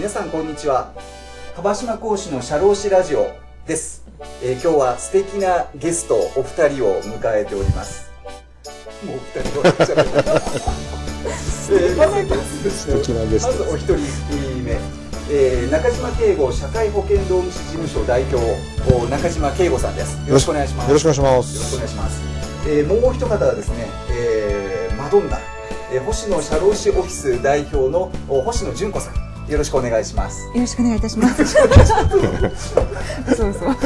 皆さんこんにちは。樺島講師の社労士ラジオです、えー今日は素敵なゲストお二人を迎えております。もうお二人を えーまず素敵なゲストです。まずお一人目、えー中島慶吾社会保険労務士事務所代表お中島慶吾さんです。よろしくお願いします。よろしくお願いしまよろしくお願いします。えーもう一方はですね、えーマドンナ、えー星野社労士オフィス代表のお星野純子さん。よろしくお願いします。よろしくお願いいたします。そうそう。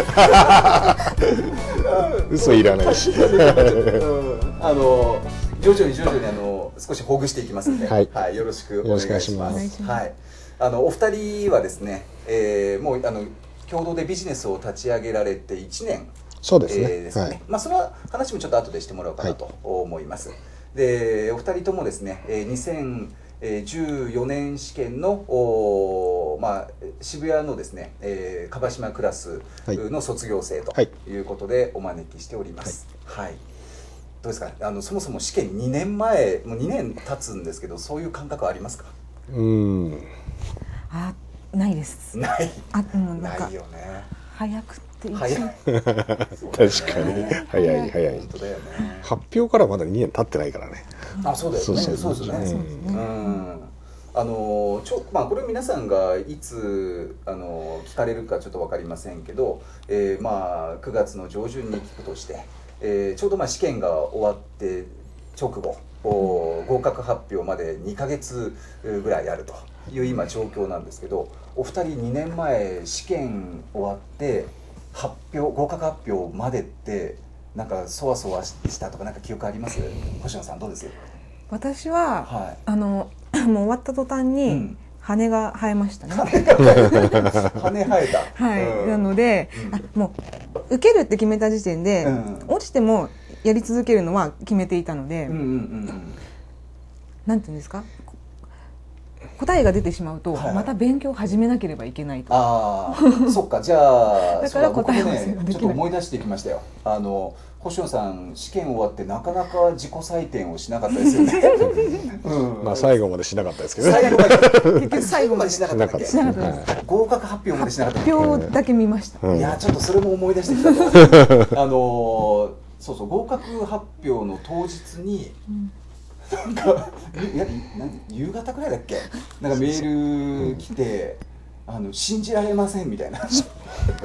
嘘いらないしうんあの徐々に徐々にあの少しほぐしていきますので、はいよろしくお願いします。よろしくお願いしますはい、あのお二人はですね、えーもうあの共同でビジネスを立ち上げられて1年そうですねえーですねはいまあ、その話もちょっと後でしてもらおうかなと思います。でお二人ともですね、えー2014年試験の、まあ、渋谷のですね、えー、樺島クラスの卒業生とはい。いうことでお招きしております。はい。どうですか？あのそもそも試験2年前もう2年経つんですけどそういう感覚はありますか？うん。あ、ないです。ない。あ、もうなんかないよね。早くて一早い。確かに。早い早い。本当だよね。発表からまだ2年経ってないからね。あそうだよね。そうそう。そうですよねうんうん。あのちょまあこれ皆さんがいつあの聞かれるかちょっと分かりませんけど、えーまあ9月の上旬に聞くとして、えーちょうどまあ試験が終わって直後お合格発表まで2ヶ月ぐらいあるという今状況なんですけどお二人2年前試験終わって発表合格発表までってなんかそわそわしたとかなんか記憶あります？星野さんどうです？私は、はい。あの もう終わった途端うにん。羽が生えましたね。羽生えた。はい、うん。なので、うん。あもう受けるって決めた時点で、うん。落ちてもやり続けるのは決めていたので、うんうんうんうん。なんていうんですか？こ答えが出てしまうと、はい。はいまた勉強を始めなければいけないと。ああそっか。じゃあ だからそう僕答え合わねちょっと思い出してきましたよ。あの星野さん試験終わってなかなか自己採点をしなかったですよね、うん。まあ最後までしなかったですけどね。最後まで結局最後までしなかったっけ。しなかったです合格発表までしなかった発表だけ見ました。うん。いやちょっとそれも思い出してきた。と あのーそうそう合格発表の当日に、なんなん夕方くらいだっけ？なんかメール来て、あの信じられませんみたいな。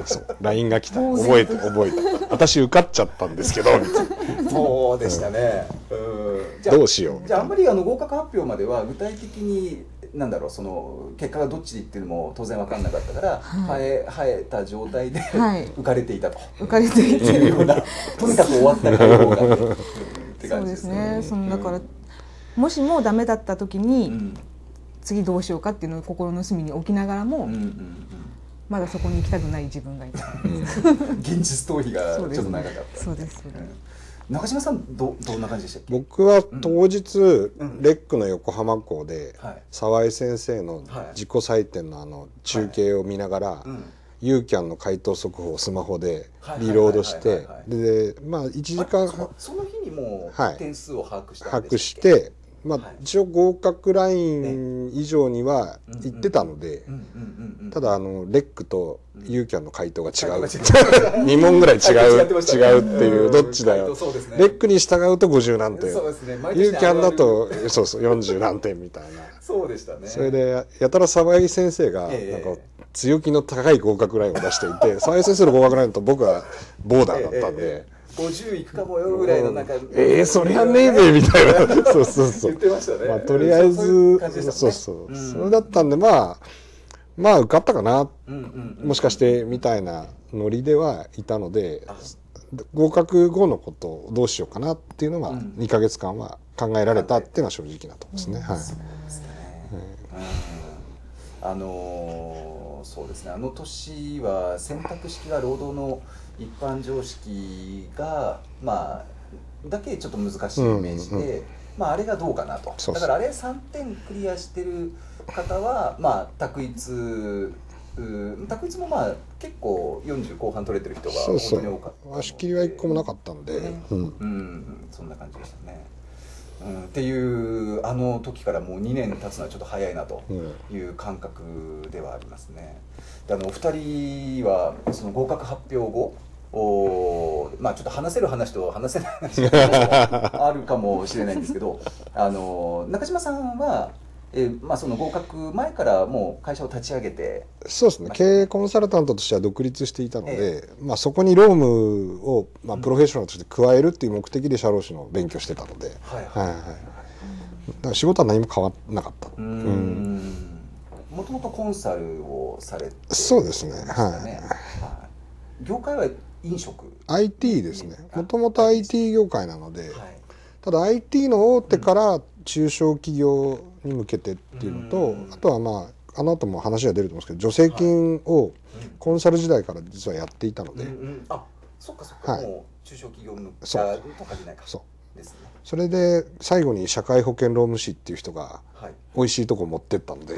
そう。LINE が来た。覚えて覚えた私受かっちゃったんですけどみたいな。そうでしたね、うん。じゃあどうしよう。じゃああんまりあの合格発表までは具体的になんだろうその結果がどっちっていうのも当然分かんなかったから、は生え生えた状態で、はい。浮かれていたと。浮かれていっていうようなとにかく終わった解放がねってそうで感じですすね。ね。そのだから、もしもダメだった時に、うん。次どうしようかっていうのを心の隅に置きながらも、うんうんうん。まだそこに行きたくない自分がいた。現実逃避がちょっそうですと長かった。そうですそうです。うん。中島さんどどんな感じでしたっけ？僕は当日、ん。レックの横浜校ではい。沢井先生のはい。自己採点のあの中継を見ながら、うん。ユーキャンの回答速報をスマホではいリロードしはいてはいはいはい。でまあ1時間あその日にもはい。う点数を把握したん把握でして、まはい。あ、一応合格ライン以上には行ってたので、ただあのレックとユーキャンの回答が違う、回答が違う。2問ぐらい違う 違うっていうどっちだよ。レックに従うと50何点。ユーキャンだとそうそう40何点みたいな。そうでしたね。それでやたら沢井先生がええ。なんか強気の高い合格ラインを出していて沢井先生の合格ラインと僕はボーダーだったんで。ええええ50いくかもよぐらいのなんか、ええそりゃねえべみたいな。そうそうそう。言ってましたね。まあ、とりあえずそうそうそう、ん。それだったんでまあまあ受かったかな、うんうんうんもしかしてみたいなノリではいたのであ。合格後のことをどうしようかなっていうのはうん。2か月間は考えられたっていうのは正直なところですね、はい。あのーそうですね。あの年は選択式が労働の一般常識がまあだけちょっと難しいイメージで、うんうまああれがどうかなと。だからあれ3点クリアしてる方はまあ択一う択一もまあ結構40後半取れてる人が本当に多かった。足切りは1個もなかったので、ねうんうん、そんな感じでしたね。うん、っていうあの時からもう2年経つのはちょっと早いなとうんいう感覚ではありますね。であのお二人はその合格発表後おまあちょっと話せる話と話せない話が あるかもしれないんですけどあの中島さんは、えーまあ、その合格前からもう会社を立ち上げてそうですね。経営コンサルタントとしては独立していたので、まあ、そこに労務を、まあ、プロフェッショナルとして加えるっていう目的で社労士の勉強してたので、はいはい。はいはい、だから仕事は何も変わらなかった、ううん。んもともとコンサルをされてそうですね。はい。はい。業界は飲食。IT ですね。もともと IT 業界なので、はい。ただ IT の大手から中小企業に向けてっていうのと、うん。あとはまああの後も話が出ると思うんですけど助成金をコンサル時代から実はやっていたので、うんうん、あそっかそっか、はい。もう中小企業向けそうとないか。そう。ですね。それで最後に社会保険労務士っていう人がはい美味しいとこ持ってったので。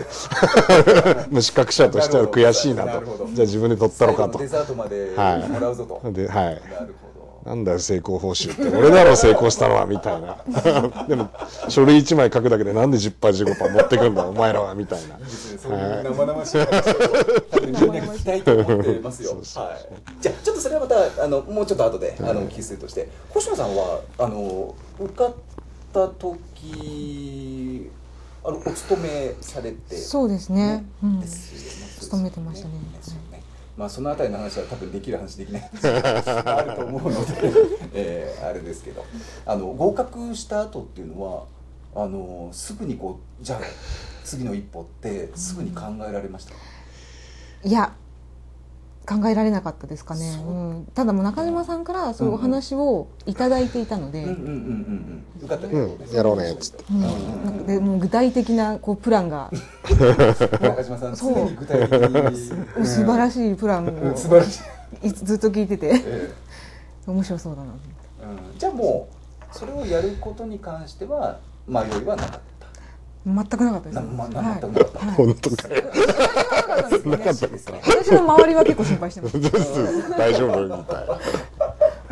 無資格者としては悔しいなと。じゃあ自分で取ったのかと。デザートまではい。もらうぞと、ではい。なるほど。なんだよ成功報酬って。俺だろ成功したのはみたいな。でも書類1枚書くだけでなんで 10%15% 持ってくんだお前らはみたいな。生々しい話たいと思ってますよ。じゃあちょっとそれはまたあのもうちょっと後であのお聞きするとして。星野さんはあの受かった時あのお勤めされて。そうですね。うん。勤めてましたね。まあそのあたりの話は多分できる話できない。あると思うので、えーあれですけど。あの合格した後っていうのはあのすぐにこうじゃあ次の一歩ってすぐに考えられました？か、いや考えられなかったですかね。そう。うん、ただもう中島さんからそういうお話をいただいていたので、うん、うんうんうん。うん受かった。ねうん。やろうねっつって。うん。なんかでもう具体的なこうプランが。中島さんそう。具体的に。素晴らししいプランうん。を素晴らしい、いつずっと聞いてて。え面白そうだな。えうん、じゃあもうそれをやることに関しては迷いはなかった。全くなかったです。なまなはい。全くなかった。はい。本当かかったですねですね私の周りは結構心配してます。大丈夫みたい。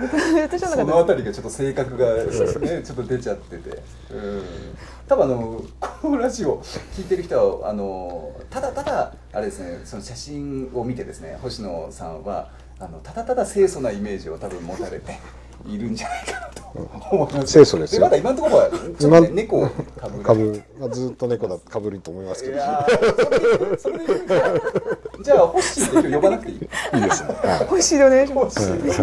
私はそなかったのあたりがちょっと性格がねちょっと出ちゃってて、うん、多分あのこのラジオ聞いてる人はあのただただあれですねその写真を見てですね星野さんはあのただただ清楚なイメージを多分持たれているんじゃないかなと思います清楚ですよまだ今のところはちょっと、ね、今猫をかぶかぶまあずっと猫だかぶると思いますけどいやーそれでそれでじゃあホッシーって今日呼ばなくていい？いいですねは美味しいでお願いします。なるほど、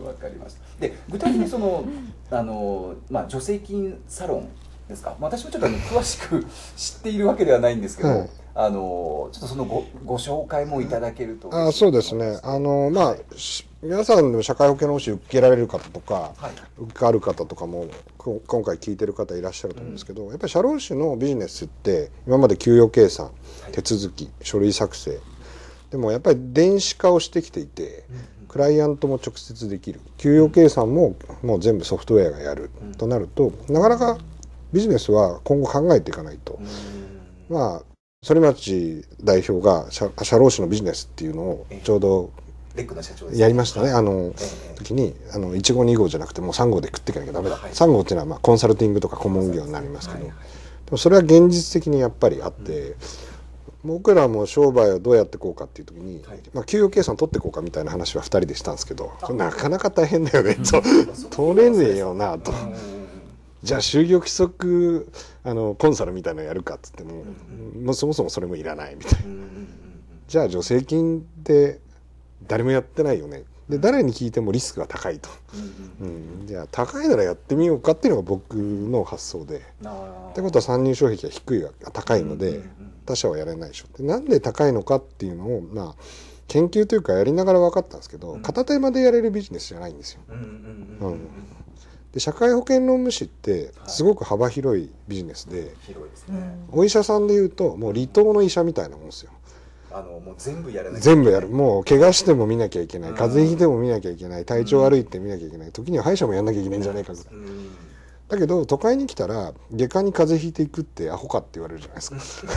うん、わかりました。で、具体的にその、あの、まあ、助成金サロンですか？まあ私もちょっと詳しく知っているわけではないんですけど。はいあの、ちょっとそのご、ご紹介もいただけると。あそうですねあのまあし皆さんでも社会保険労使受けられる方とか、はい。受かる方とかもこ今回聞いてる方いらっしゃると思うんですけど、やっぱり社労士のビジネスって今まで給与計算手続き書類作成でもやっぱり電子化をしてきていて、クライアントも直接できる。給与計算ももう全部ソフトウェアがやる、となるとなかなかビジネスは今後考えていかないと、うん。まあ反町代表が社社労士のビジネスっていうのをちょうどレックの社長です、やりましたね。あのええ。時にあの1号2号じゃなくてもう3号で食っていかなきゃダメだ、はい。3号っていうのはまあコンサルティングとか顧問業になりますけど、はい。はいでもそれは現実的にやっぱりあって、僕らも商売をどうやっていこうかっていう時に、はい。まあ、給与計算取っていこうかみたいな話は2人でしたんですけどなかなか大変だよね。と取れねえよなと。うんじゃあ就業規則あのコンサルみたいなのやるかっつっても、もうそもそもそれもいらないみたいな。うんうんうん。じゃあ助成金って誰もやってないよね。で誰に聞いてもリスクが高いと、うんうん。じゃあ高いならやってみようかっていうのが僕の発想で。ってことは参入障壁が低いが高いので、他社はやれないでしょ。でなんで高いのかっていうのをまあ研究というかやりながら分かったんですけど、うん。片手間でやれるビジネスじゃないんですよ。うんで社会保険労務士ってすごく幅広いビジネスで、広いですね、うんお医者さんでいうともう離島の医者みたいなもんですよあのもう全部やらなきゃ全部やる。もう怪我しても見なきゃいけない。うん。風邪ひいても見なきゃいけない。体調悪いって見なきゃいけない。時には歯医者もやんなきゃいけないんじゃないかぐらいうん。だけど都会に来たら外科に風邪ひいていくってアホかって言われるじゃないですか、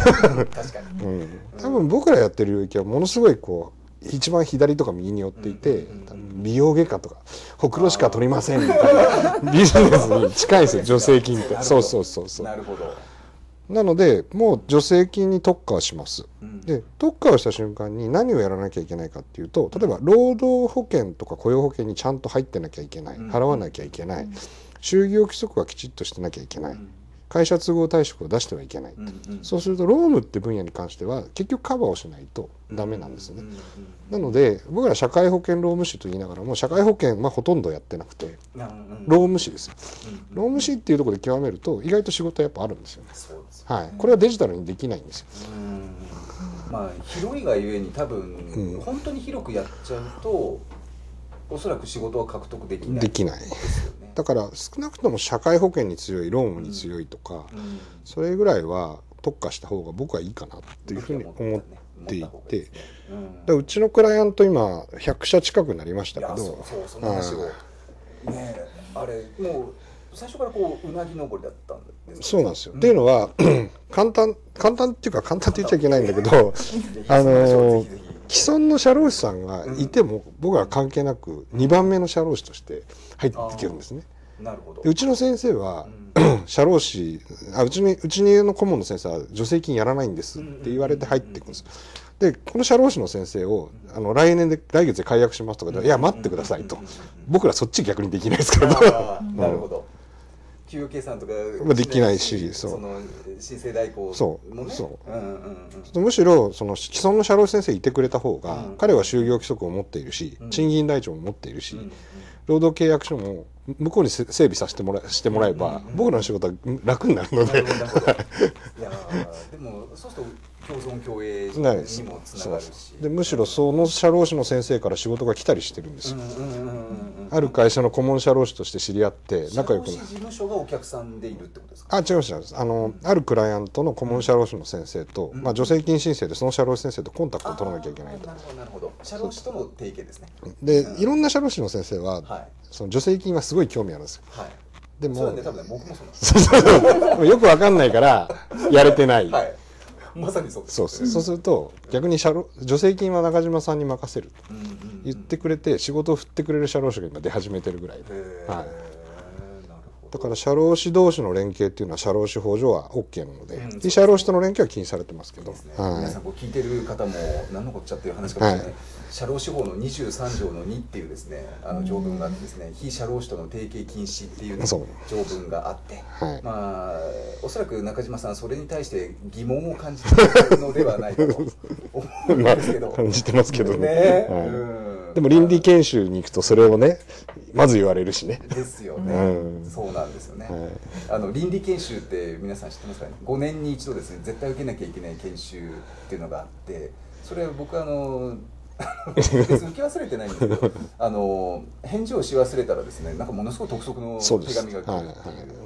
確かにうん、多分僕らやってる領域はものすごいこ一番左とか右に寄っていて、美容外科とかほくろしか取りませんみたいなビジネスに近いんですよ助成金って。そうそうそうそう。なるほどなのでもう助成金に特化はします。うん。で特化をした瞬間に何をやらなきゃいけないかっていうと例えば労働保険とか雇用保険にちゃんと入ってなきゃいけない。うん。払わなきゃいけない。就業規則はきちっとしてなきゃいけない。うん。会社都合退職を出してはいけない。うんうん。そうすると労務って分野に関しては結局カバーをしないとダメなんですね。なので僕ら社会保険労務士と言いながらも社会保険はほとんどやってなくてうんうん。労務士ですよ。うん労務士っていうところで極めると意外と仕事はやっぱあるんですよねはい。これはデジタルにできないんですよ。うん。まあ広いがゆえに多分、うん。本当に広くやっちゃうとおそらく仕事は獲得できない。できない。だから少なくとも社会保険に強い労務に強いとか、うん。それぐらいは特化した方が僕はいいかなっていうふうに思っていて。だからうちのクライアント今100社近くなりましたけど。そうそうその話を。ねえあれもう最初からこううなぎ登りだったんですそうなんですよ、っていうのは 簡単簡単っていうか簡単って言っちゃいけないんだけどあの既存の社労士さんがいても、僕は関係なく2番目の社労士として入ってきるんですね。なるほど。でうちの先生は、うん。社労士あうちにうちの顧問の先生は助成金やらないんですって言われて入っていくんですでこの社労士の先生をあの来年で来月で解約しますとかで「いや待ってください」と。僕らそっち逆にできないですからなるほど給与計算とかまあできないしそう。申請代行そう。そう。うんうんうん。むしろその既存の社労士先生いてくれた方が、うん。彼は就業規則を持っているし、うん。賃金台帳も持っているし、うん。労働契約書も向こうにせ整備させてもらしてもらえば、うん僕らの仕事は楽になるので。いやーでもそうすると共存共栄にもつながるし。でむしろその社労士の先生から仕事が来たりしてるんですよ、ある会社の顧問社労士として知り合って仲良くな社労士事務所がお客さんでいるってことですか？あ違います違います。あの、あるクライアントの顧問社労士の先生と、うんまあ、助成金申請でその社労士先生とコンタクトを取らなきゃいけないと。なるほどなるほど。社労士との提携ですね。でいろんな社労士の先生は、はい。その助成金はすごい興味あるんですよ。はい。でもそうだね多分ね僕もそうなんですよ くわかんないからやれてない、はい まさにそうですそうそうそうすると逆に社労助成金は中島さんに任せると言ってくれて仕事を振ってくれる社労士が今出始めてるぐらいで、はい、だから社労士同士の連携っていうのは社労士法上は OK なので,、うんで社労士との連携は禁止されてますけど。ね、はい。皆さんこう聞いてる方も何のこっちゃっていう話かもしれない、はい。社労士法の23条の2っていうですねあの条文があってですね非社労士との提携禁止っていう、ね、そう。条文があって、はい。まあおそらく中島さんそれに対して疑問を感じているのではないかと思うんまあですけど、感じてますけどね。ね、はい。うん。でも倫理研修に行くとそれをねまず言われるしね。ですよね、うんそうなんですよね、はい。あの倫理研修って皆さん知ってますかね？5年に一度ですね。絶対受けなきゃいけない研修っていうのがあってそれ僕あの 別に受け忘れてないんですけどあの返事をし忘れたらですねなんかものすごい督促の手紙が来るはいはい、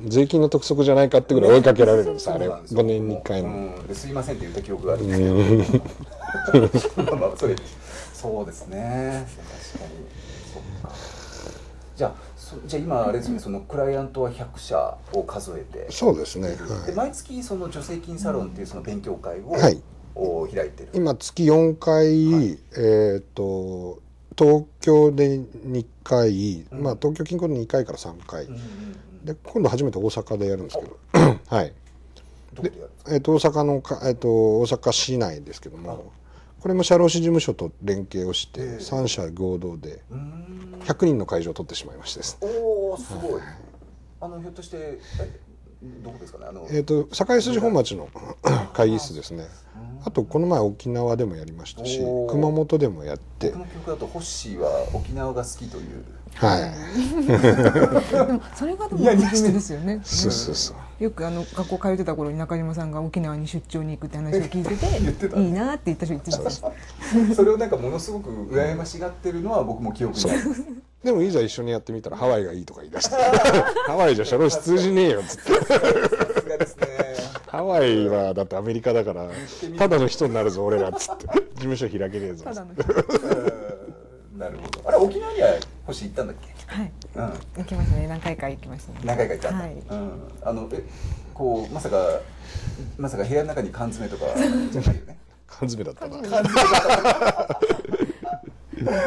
税金の督促じゃないかってぐらい追いかけられるんです、あれそうなんですよ。5年に1回の、うん。ですいませんって言った記憶があるんですけど。まあまあそれ。そうですね。確かに。じゃあそじゃあ今あれですねそのクライアントは100社を数えて。そうですね、では毎月その助成金サロンっていうその勉強会を、はい。を開いてる。い、今月4回、はい。えっ、と東京で2回、うん。まあ東京近郊で2回から3回、うんうんうんで今度初めて大阪でやるんですけど。はい。でえっ、と大阪のか、えっと大阪市内ですけどもこれも社労士事務所と連携をしてええ。3社合同でうーん。100人の会場を取ってしまいましてですね。おおすごい。あのひょっとしてえどこですかね？あの、えっ、と堺筋本町の会議室ですね。あとこの前沖縄でもやりましたし熊本でもやって。僕の記憶だとホッシーは沖縄が好きというはい。でもそれがでもおすすめですよね。そうそうそう。よくあの学校通ってた頃に中島さんが沖縄に出張に行くって話を聞いて 言ってた。ていいなって言った人言ってた。それをなんかものすごく羨ましがってるのは僕も記憶にありますでもいざ一緒にやってみたらハワイがいいとか言い出して。ハワイじゃ社労士通じねえよっつって。ハワイはだってアメリカだからただの人になるぞ俺らっつって。事務所開けねえぞ。ただのうんなるほど。あれ沖縄には星行ったんだっけ？はい。うん。行きましたね。何回か行きましたね。何回か行ったんだ、はい。うん、あのえこうまさかまさか部屋の中に缶詰とかじゃないよね？缶詰だったな。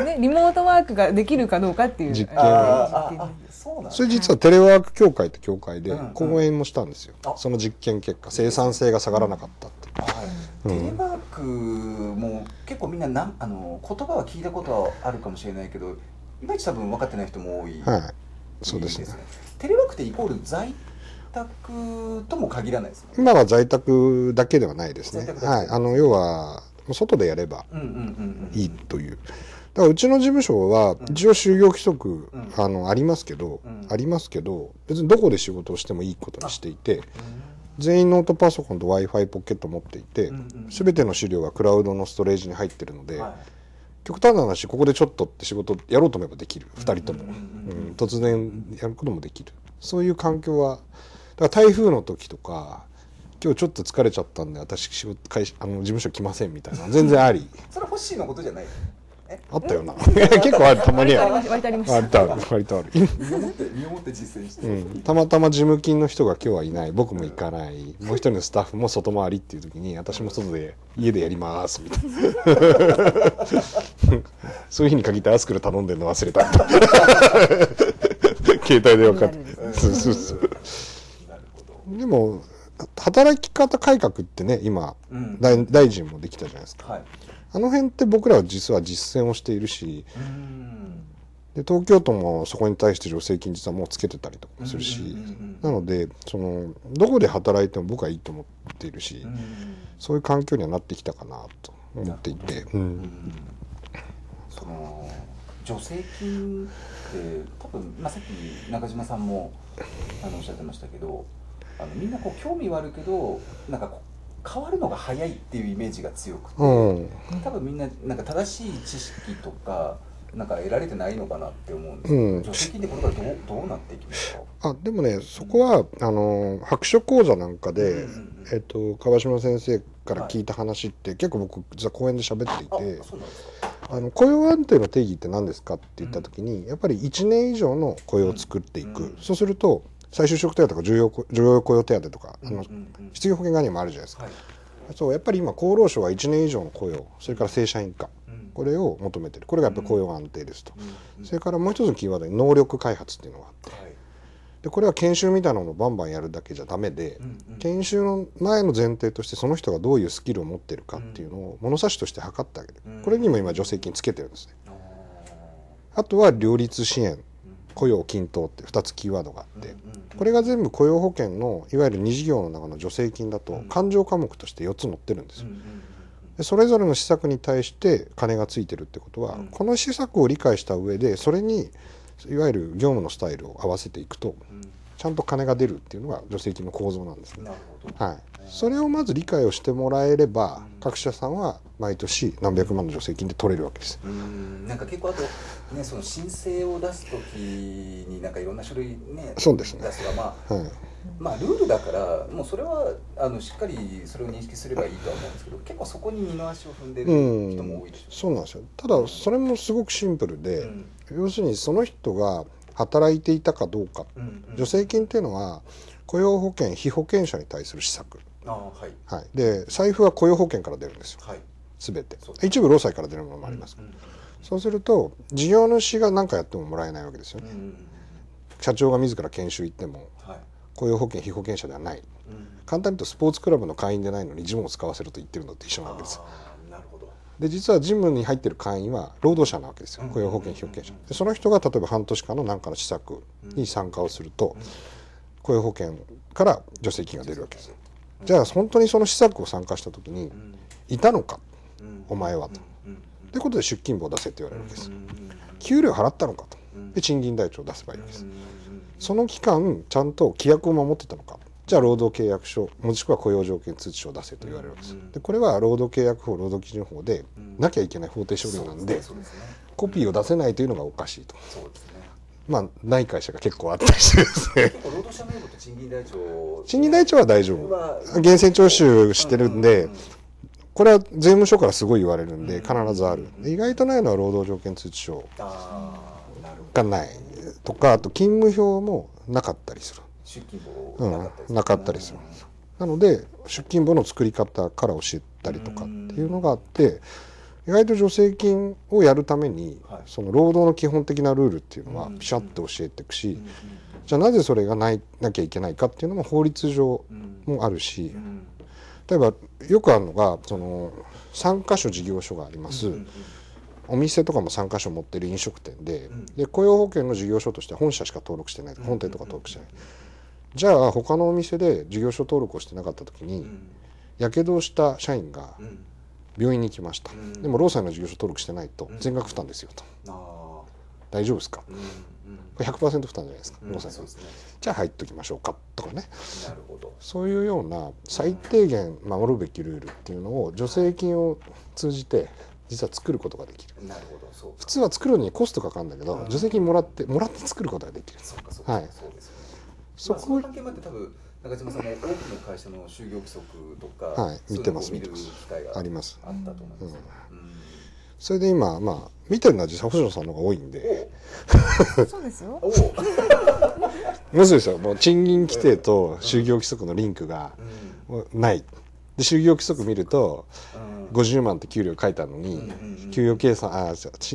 ね、リモートワークができるかどうかっていう。実験。あーあああそうなんだ。それ実はテレワーク協会って協会でうん。うん講演もしたんですよ、あ。その実験結果。生産性が下がらなかったって、はい、テレワークも結構みんななんあの言葉は聞いたことはあるかもしれないけどいまいち多分分かってない人も多い。はい。そうですね。テレワークってイコール在宅とも限らないですね。今は在宅だけではないですね。はい。あの要は外でやればうんうんうんうん。いいというだからうちの事務所は一応就業規則、うん。あのありますけど、うん。ありますけど別にどこで仕事をしてもいいことにしていて全員ノートパソコンと w i f i ポケット持っていて、うんうん全ての資料がクラウドのストレージに入ってるので、はい。極端な話ここでちょっとって仕事やろうと思えばできる2人とも、うんうん。うん突然やることもできる。そういう環境はだから台風の時とか今日ちょっと疲れちゃったんで私仕事会社あの事務所来ませんみたいな全然あり。それ欲しいのことじゃないえあったよな。結構あるたまにある割とありました割とある。割とある、身をもって身をもって実践して。うる、ん、たまたま事務金の人が今日はいない。僕も行かない。もう一人のスタッフも外回りっていう時に私も外で家でやりますみたいな。そういう日に限ってアスクル頼んでるの忘れた。携帯で分かって。そうそうそう。なるほどでも働き方改革ってね今、うん。大大臣もできたじゃないですか。はいあの辺って僕らは実は実践をしているしうん。で東京都もそこに対して助成金実はもうつけてたりとかするし、なのでそのどこで働いても僕はいいと思っているし、うん。そういう環境にはなってきたかなと思っていて、うん。その助成金って多分、まあ、さっき中島さんもあのおっしゃってましたけどあのみんなこう興味はあるけどなんか変わるのが早いっていうイメージが強くて、うん。多分みんななんか正しい知識とかなんか得られてないのかなって思うんですけど、うん。助成金ってこれからどうどうなっていきますか。あでもねそこはあの白書講座なんかで、うんうんうんえっと、川島先生から聞いた話って、結構僕実は講演で喋っていあてそうなんですか。あの雇用安定の定義って何ですかって言った時に、やっぱり1年以上の雇用を作っていく、うん。そうすると再就職手当とか重要雇重要雇用手当とか、あの失業保険側にもあるじゃないですか、はい。そうやっぱり今厚労省は1年以上の雇用それから正社員化。うん。これを求めてる。これがやっぱり雇用安定ですと、うんそれからもう一つのキーワードに能力開発っていうのがあって。はい。でこれは研修みたいなのをバンバンやるだけじゃダメで、うんうん。研修の前の前提としてその人がどういうスキルを持ってるかっていうのを物差しとして測ってあげる、うん。これにも今助成金つけてるんですね。ああとは両立支援雇用均等って2つキーワードがあって、これが全部雇用保険のいわゆる2事業の中の助成金だとうん。勘定科目として4つ載ってるんですよ。でそれぞれの施策に対して金がついてるってことは、うん。この施策を理解した上でそれにいわゆる業務のスタイルを合わせていくとうん。ちゃんと金が出るっていうのが助成金の構造なんですね。はい、それをまず理解をしてもらえれば、うん各社さんは毎年何百万の助成金で取れるわけです。うん。なんか結構あとねその申請を出す時になんかいろんな書類ねそうですね。出すとかまあはい、まあルールだからもうそれはあのしっかりそれを認識すればいいとは思うんですけど結構そこに二の足を踏んでるうん。人も多いでしょそうなんですよ。ただそれもすごくシンプルで、うん。要するにその人が働いていたかどうか。うんうん。助成金っていうのは雇用保険被保険者に対する施策、はい。はい、で財布は雇用保険から出るんですよ。はい。全て。一部労災から出るものもあります、うんうんそうすると事業主が何かやってももらえないわけですよね、うんうん社長が自ら研修行ってもはい。雇用保険被保険者ではない。うん。簡単に言うとスポーツクラブの会員でないのにジムを使わせると言ってるのと一緒なわけです。なるほど。で実はジムに入ってる会員は労働者なわけですよ。うん雇用保険被保険者。でその人が例えば半年間の何かの施策に参加をすると雇用保険から助成金が出るわけですじゃあ本当にその施策を参加した時にうん。いたのかうん。お前はと。うん。うん。ってことで出勤簿を出せって言われるわけです給料払ったのかと。うん。で賃金台帳を出せばいいわけです。その期間ちゃんと規約を守ってたのか。じゃあ労働契約書もしくは雇用条件通知書を出せと言われるわけです。うん。でこれは労働契約法労働基準法でうんなきゃいけない法定書類なんでコピーを出せないというのがおかしいと。そうですねまあない会社が結構あったりしてですね。賃金台帳。賃金台帳は大丈夫。は源泉徴収してるんでこれは税務署からすごい言われるんでうん。必ずある。意外とないのは労働条件通知書。がない。とかあと勤務表もなかったりする。出勤簿うんなかったりする。なので出勤簿の作り方から教えたりとかっていうのがあって意外と助成金をやるために、はい。その労働の基本的なルールっていうのはうん。ピシャッと教えていくし、うんじゃあなぜそれがないなきゃいけないかっていうのも法律上うんもあるしうん。例えばよくあるのがその3箇所事業所があります、うんお店とかも3箇所持ってる飲食店で,、うん。で雇用保険の事業所としては本社しか登録してないうん。本店とか登録してない、じゃあ他のお店で事業所登録をしてなかった時にうん。やけどをした社員がうん病院に行きました、うん。でも労災の事業所登録してないとうん。全額負担ですよと。あ大丈夫ですか？ーうんうん。これ100%負担じゃないですかうん労災そうですね。じゃあ入っときましょうかとかね。なるほど。そういうような最低限守るべきルールっていうのを助成金を通じて実は作ることができる。なるほどそう普通は作るのにコストかかるんだけどうん。助成金もらってもらって作ることができる。そうかそうか、はい。そうですよね。そこ関係もあって多分中島さんも多くの会社の就業規則とか、はいそういうのを見てます見てます。機会があります。あったと思います、うん。それで今まあ見てるのは実は星野さんの方が多いんで。そうですよ。おお、むずいですよ。もう賃金規定と就業規則のリンクがうもうない。で就業規則見るとんうん。50万って給料書いてあるのに、給与計算あ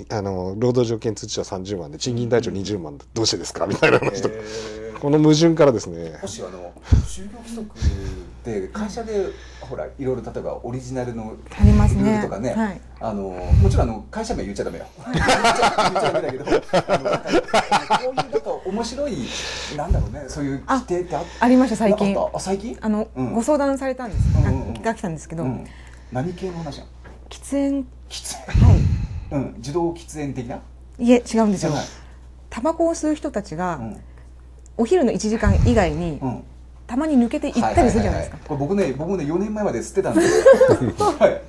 あの労働条件通知は30万で賃金台帳20万でどうしてですか？みたいな話とか、へーこの矛盾からですね。もしあの就業規則で会社でほらいろいろ例えばオリジナルのありますね。ルールとかね、はい。あのもちろんあの会社名言っちゃダメよ。こういうなんか面白いなんだろうねそういう規定ってあっありました最近。あ最近？あの、うん。ご相談されたんです、うんうんうん。が来たんですけど、うん、何系の話なの？喫煙。喫は煙うん。自動喫煙的な？いいえ違うんですよ。タバコを吸う人たちが、うんお昼の1時間以外に、うん。たまに抜けて行ったりするじゃないですか、これ僕ね僕もね4年前まで吸ってたんで はい。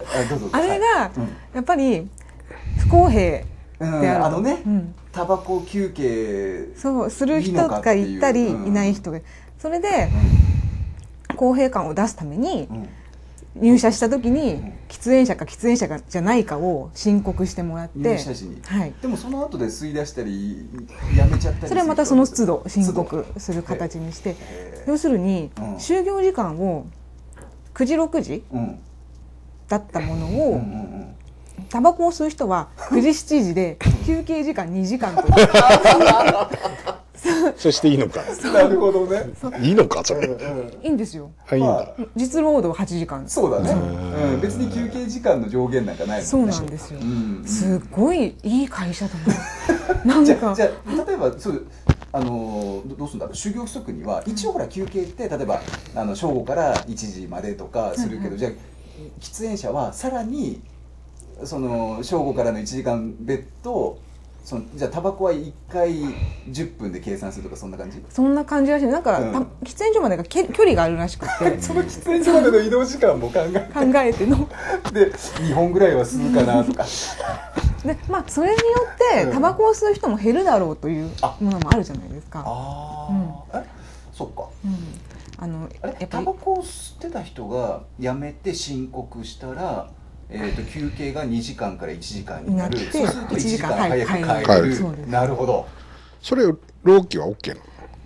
あれが、うん。やっぱり不公平うんであると。あのねうん。タバコ休憩そうするいい人がったりう。ん。いない人が。それで公平感を出すためにうん入社した時にん喫煙者か喫煙者かじゃないかを申告してもらって入社時に。はい、でもその後で吸い出したりやめちゃったりそれはまたその都度申都告する形にしてへ要するにうん。就業時間を9時6時だったものをんタバコを吸う人は9時7時で休憩時間2時間という そしていいのか。う。んなるほどね。いいのかそれ。いいんですよ。あいいんだ、まあ。実労働8時間そうだね。うん。うん。別に休憩時間の上限なんかないもんね。そうなんですよ。うん。すごいいい会社だな。なんか。じゃ例えばそうあのどどうするんだ？ろう就業規則には一応ほら休憩って例えばあの正午から1時までとかするけど、はいはいじゃあ喫煙者はさらにその正午からの1時間別途そのじゃあタバコは1回10分で計算するとかそんな感じ？そんな感じらしい。なんか、うん。た喫煙所までがけ距離があるらしくて。その喫煙所までの移動時間も考え考えての。てで2本ぐらいは吸うかなとか。でまあそれによってうん。タバコを吸う人も減るだろうというあ。ものもあるじゃないですか、ああ、え？そっか。うん、あのあタバコを吸ってた人が辞めて申告したら、えー、と休憩が2時間から1時間になる。なってそうすると1時間早く帰はい。る、帰るなるほど。それ労基は OK なの？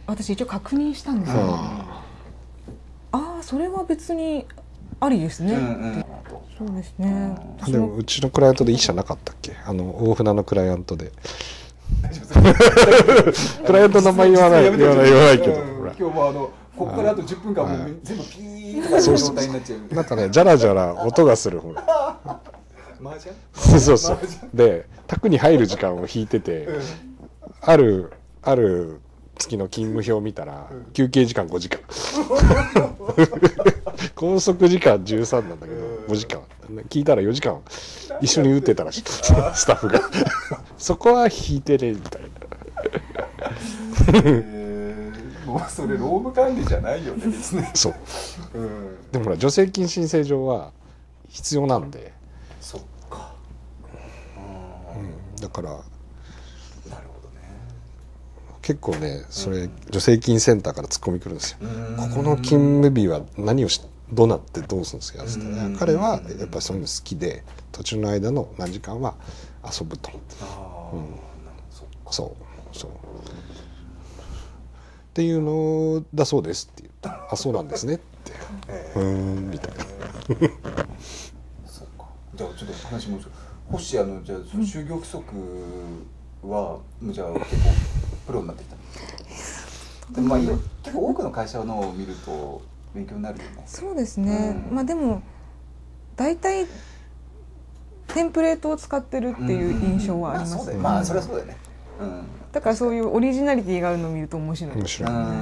私一応確認したんですよ、あああそれは別にありですね、うんうん。そうですね。あでもうちのクライアントで一社なかったっけ？あの大船のクライアントで。クライアントの名前言わない 言わない言わないけど。今日もあのここからあと10分間もうはい。全部ピーとかいう状態になっちゃう。なんかねジャラジャラ音がするほら そうそうで卓に入る時間を引いててうん。あるある月の勤務表を見たら休憩時間5時間。拘束時間13なんだけど5時間。聞いたら4時間。一緒に打ってたらしい。スタッフが。そこは引いてねみたいな。えーもうそれ労務管理じゃないよね別に そう。うん。でもほら助成金申請上は必要なんで、そっか。だからなるほどね。結構ねそれ助成金センターから突っ込み来るんですよ。うん。ここの勤務日は何をしどうなってどうするんですかって。言っ彼はやっぱりそういうの好きで途中の間の何時間は遊ぶと。ああ、うん。そっか。そう。そうっていうのだそうですって言った。あそうなんですね。ってえうーんみたいな。そっか。じゃあちょっと話も星あのじゃあ就業規則は、じゃあ結構プロになってきた。でもまあ結構多くの会社のを見ると勉強になるよね。そうですね、うん。まあでも大体テンプレートを使ってるっていう印象はありますね、うん。まあそうだよまあそれはそうだよね。うんだからそういうオリジナリティがあるのを見ると面白い。面白い、うん。なる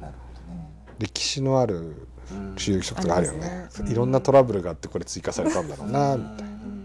ほどね。歴史のあるうん就業規則とかあるよね。いろんなトラブルがあってこれ追加されたんだろうなみたいな。うん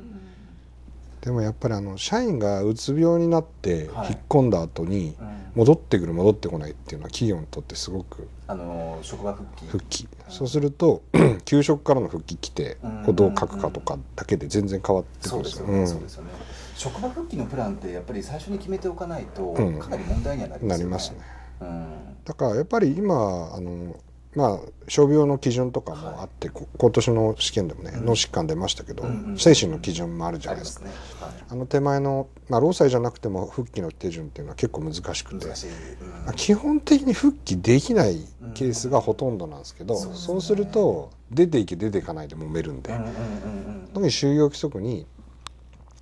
でもやっぱりあの社員がうつ病になってはい。引っ込んだ後にうん。戻ってくる戻ってこないっていうのは企業にとってすごくあの職場復帰。復帰。そうすると 給食からの復帰来てどう書くかとかだけで全然変わってくそるんですよね職場復帰のプランってやっぱり最初に決めておかないとうん。かなり問題にはなりますよね、なりますね。うん。だからやっぱり今あのまあ傷病の基準とかもあって、こ今年の試験でもね、うん。脳疾患出ましたけど、うんうん精神の基準もあるじゃないですか。すね、はあの手前の、まあ、労災じゃなくても復帰の手順っていうのは結構難しくい、てうん。まあ基本的に復帰できないケースがほとんどなんですけど、うん。そうですね。そうすると出ていけ出ていかないで揉めるんで、うんうんうんうん。特に就業規則に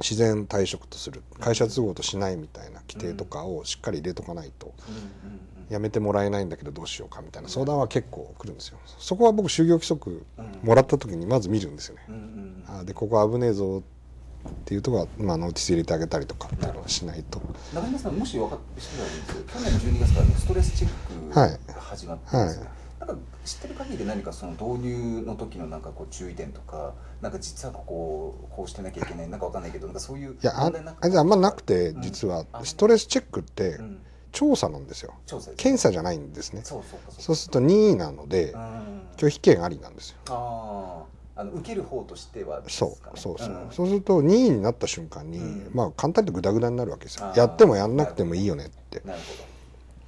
自然退職とする。会社都合としないみたいな規定とかをしっかり入れとかないとうんうんやめてもらえないんだけどどうしようかみたいな相談は結構来るんですよ。そこは僕就業規則うん。もらった時にまず見るんですよね。あーでここ危ねえぞっていうとこは、まあ、ノーティス入れてあげたりとかっていうのはしないと。中山さんもし分かって知ってたらいいんです去年の12月からのストレスチェック始まったんですよ、はい。なんか知ってる限りで何かその導入の時のなんかこう注意点とかなんか実はここをこうしてなきゃいけないなんかわかんないけどなんかそういういやああれあんまなくてうん。実は。あストレスチェックってうん。調査なんですよ。検査じゃないんですね。そうそうかそうすると任意なのでうん。拒否権ありなんですよ。あああの受ける方としてはそうそうそう、ん。そうすると任意になった瞬間に、うん。まあ簡単にグダグダになるわけですよ。やってもやんなくてもいいよねって。なるほど。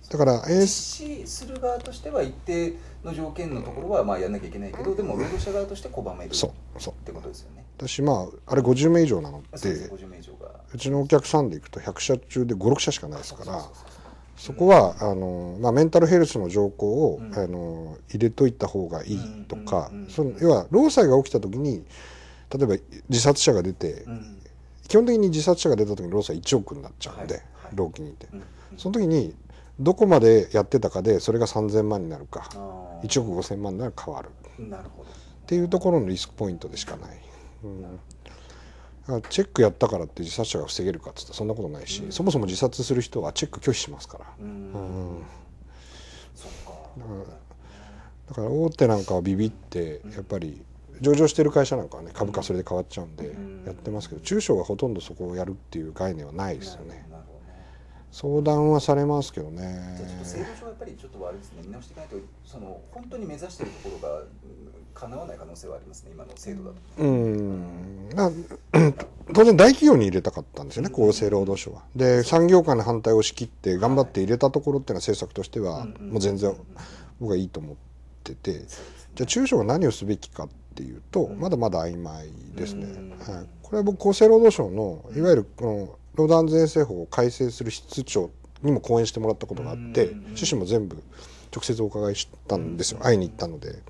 だから実施する側としては一定の条件のところはまあやんなきゃいけないけどでも労働者側として拒めるそうっそう。てことですよね。私まああれ50名以上なのです。で50名以上が。うちのお客さんで行くと100社中で56社しかないですからそこはあの、まあ、メンタルヘルスの条項を、うん。あの入れといた方がいいとか、要は労災が起きた時に例えば自殺者が出て、うん。基本的に自殺者が出た時に労災1億になっちゃうんで、はいはい。労基にいて、うん。その時にどこまでやってたかでそれが3000万になるか。あー。1億5000万になら変わる。なるほど。っていうところのリスクポイントでしかない。うん。チェックやったからって自殺者が防げるかっつったらそんなことないし、うん。そもそも自殺する人はチェック拒否しますから。うん。だから大手なんかはビビってやっぱり上場してる会社なんかはね株価それで変わっちゃうんでうん。やってますけど中小がほとんどそこをやるっていう概念はないですよね相談はされますけどじゃあちょっと制ね度上はやっぱりちょっとあれですね。見直していかないとその本当に目指しているところがうん叶わない可能性はありますね今の制度だと。うん。な当然大企業に入れたかったんですよね厚生労働省は。で産業界の反対を仕切って頑張って入れたところっていうのは政策としてはもう全然僕はいいと思ってて。じゃあ中小が何をすべきかっていうとうん。まだまだ曖昧ですね、うん。はい、これは僕厚生労働省のいわゆるこの労働安全衛生法を改正する室長にも講演してもらったことがあってうん趣旨も全部直接お伺いしたんですよ。うん会いに行ったので。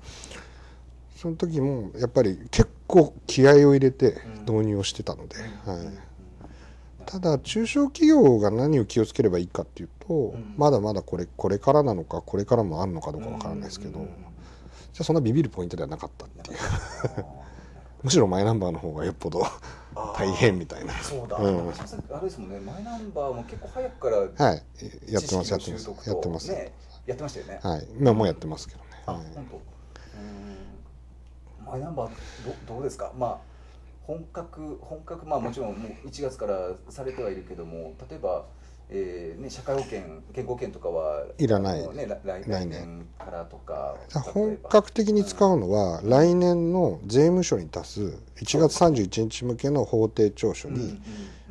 その時もやっぱり結構気合を入れて導入をしてたので、はい、ただ中小企業が何を気をつければいいかっていうと、ん。まだまだこれこれからなのかこれからもあるのかどうかわからないですけど、うん。じゃあそんなビビるポイントではなかったっていうむしろマイナンバーの方がよっぽど大変みたいな。そうだ、うん。あれですもんね。マイナンバーも結構早くからはい。やってますやってます。やってます、ね、やってましたよね、はい。今もやってますけどね、あはい。本当。うん。マイナンバーどどうですか？まあ本格本格まあもちろんもう1月からされてはいるけども例えば、えーね、社会保険健康保険とかはいらない。ね、来年からとか本格的に使うのは来年の税務署に出す1月31日向けの法定調書にうんうんうん。